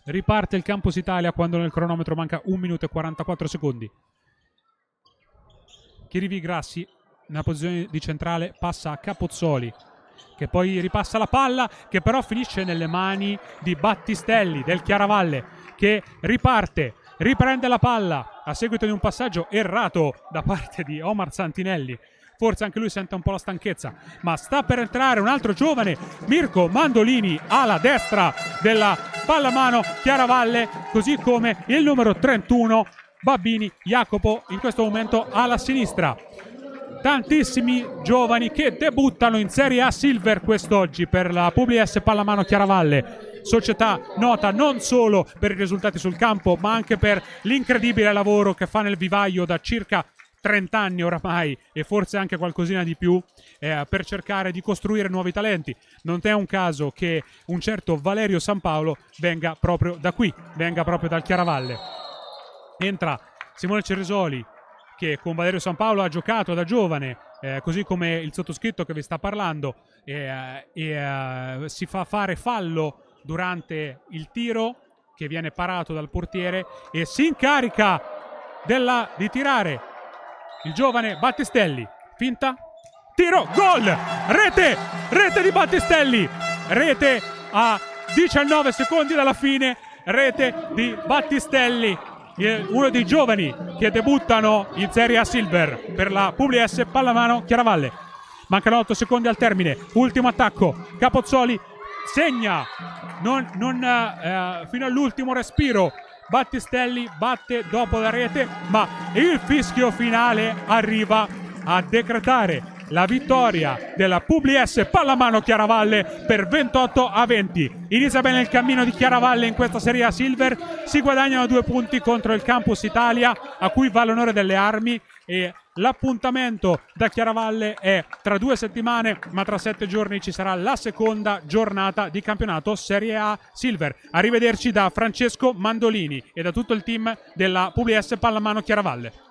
Riparte il Campus Italia quando nel cronometro manca 1 minuto e 44 secondi. Chirivi Grassi, nella posizione di centrale, passa a Capozzoli, che poi ripassa la palla, che però finisce nelle mani di Battistelli del Chiaravalle, che riparte, riprende la palla a seguito di un passaggio errato da parte di Omar Santinelli. Forse anche lui sente un po' la stanchezza, ma sta per entrare un altro giovane, Mirko Mandolini, alla destra della pallamano Chiaravalle, così come il numero 31 Babbini Jacopo in questo momento alla sinistra. Tantissimi giovani che debuttano in Serie A Silver quest'oggi per la Publis Pallamano Chiaravalle società nota non solo per i risultati sul campo, ma anche per l'incredibile lavoro che fa nel vivaio da circa 30 anni oramai e forse anche qualcosina di più eh, per cercare di costruire nuovi talenti. Non è un caso che un certo Valerio San Paolo venga proprio da qui, venga proprio dal Chiaravalle. Entra Simone Ceresoli che con Valerio San Paolo ha giocato da giovane, eh, così come il sottoscritto che vi sta parlando, eh, eh, si fa fare fallo durante il tiro che viene parato dal portiere e si incarica della, di tirare il giovane Battistelli. Finta, tiro, gol! Rete, rete di Battistelli, rete a 19 secondi dalla fine, rete di Battistelli, uno dei giovani che debuttano in Serie A Silver per la Publis Pallamano Chiaravalle. Mancano 8 secondi al termine, ultimo attacco, Capozzoli segna. Non, non, eh, fino all'ultimo respiro. Battistelli batte dopo la rete, ma il fischio finale arriva a decretare la vittoria della Publis Pallamano Chiaravalle per 28 a 20. Inizia bene il cammino di Chiaravalle in questa Serie A Silver, si guadagnano due punti contro il Campus Italia a cui va l'onore delle armi e l'appuntamento da Chiaravalle è tra due settimane, ma tra sette giorni ci sarà la seconda giornata di campionato Serie A Silver. Arrivederci da Francesco Mandolini e da tutto il team della Publis Pallamano Chiaravalle.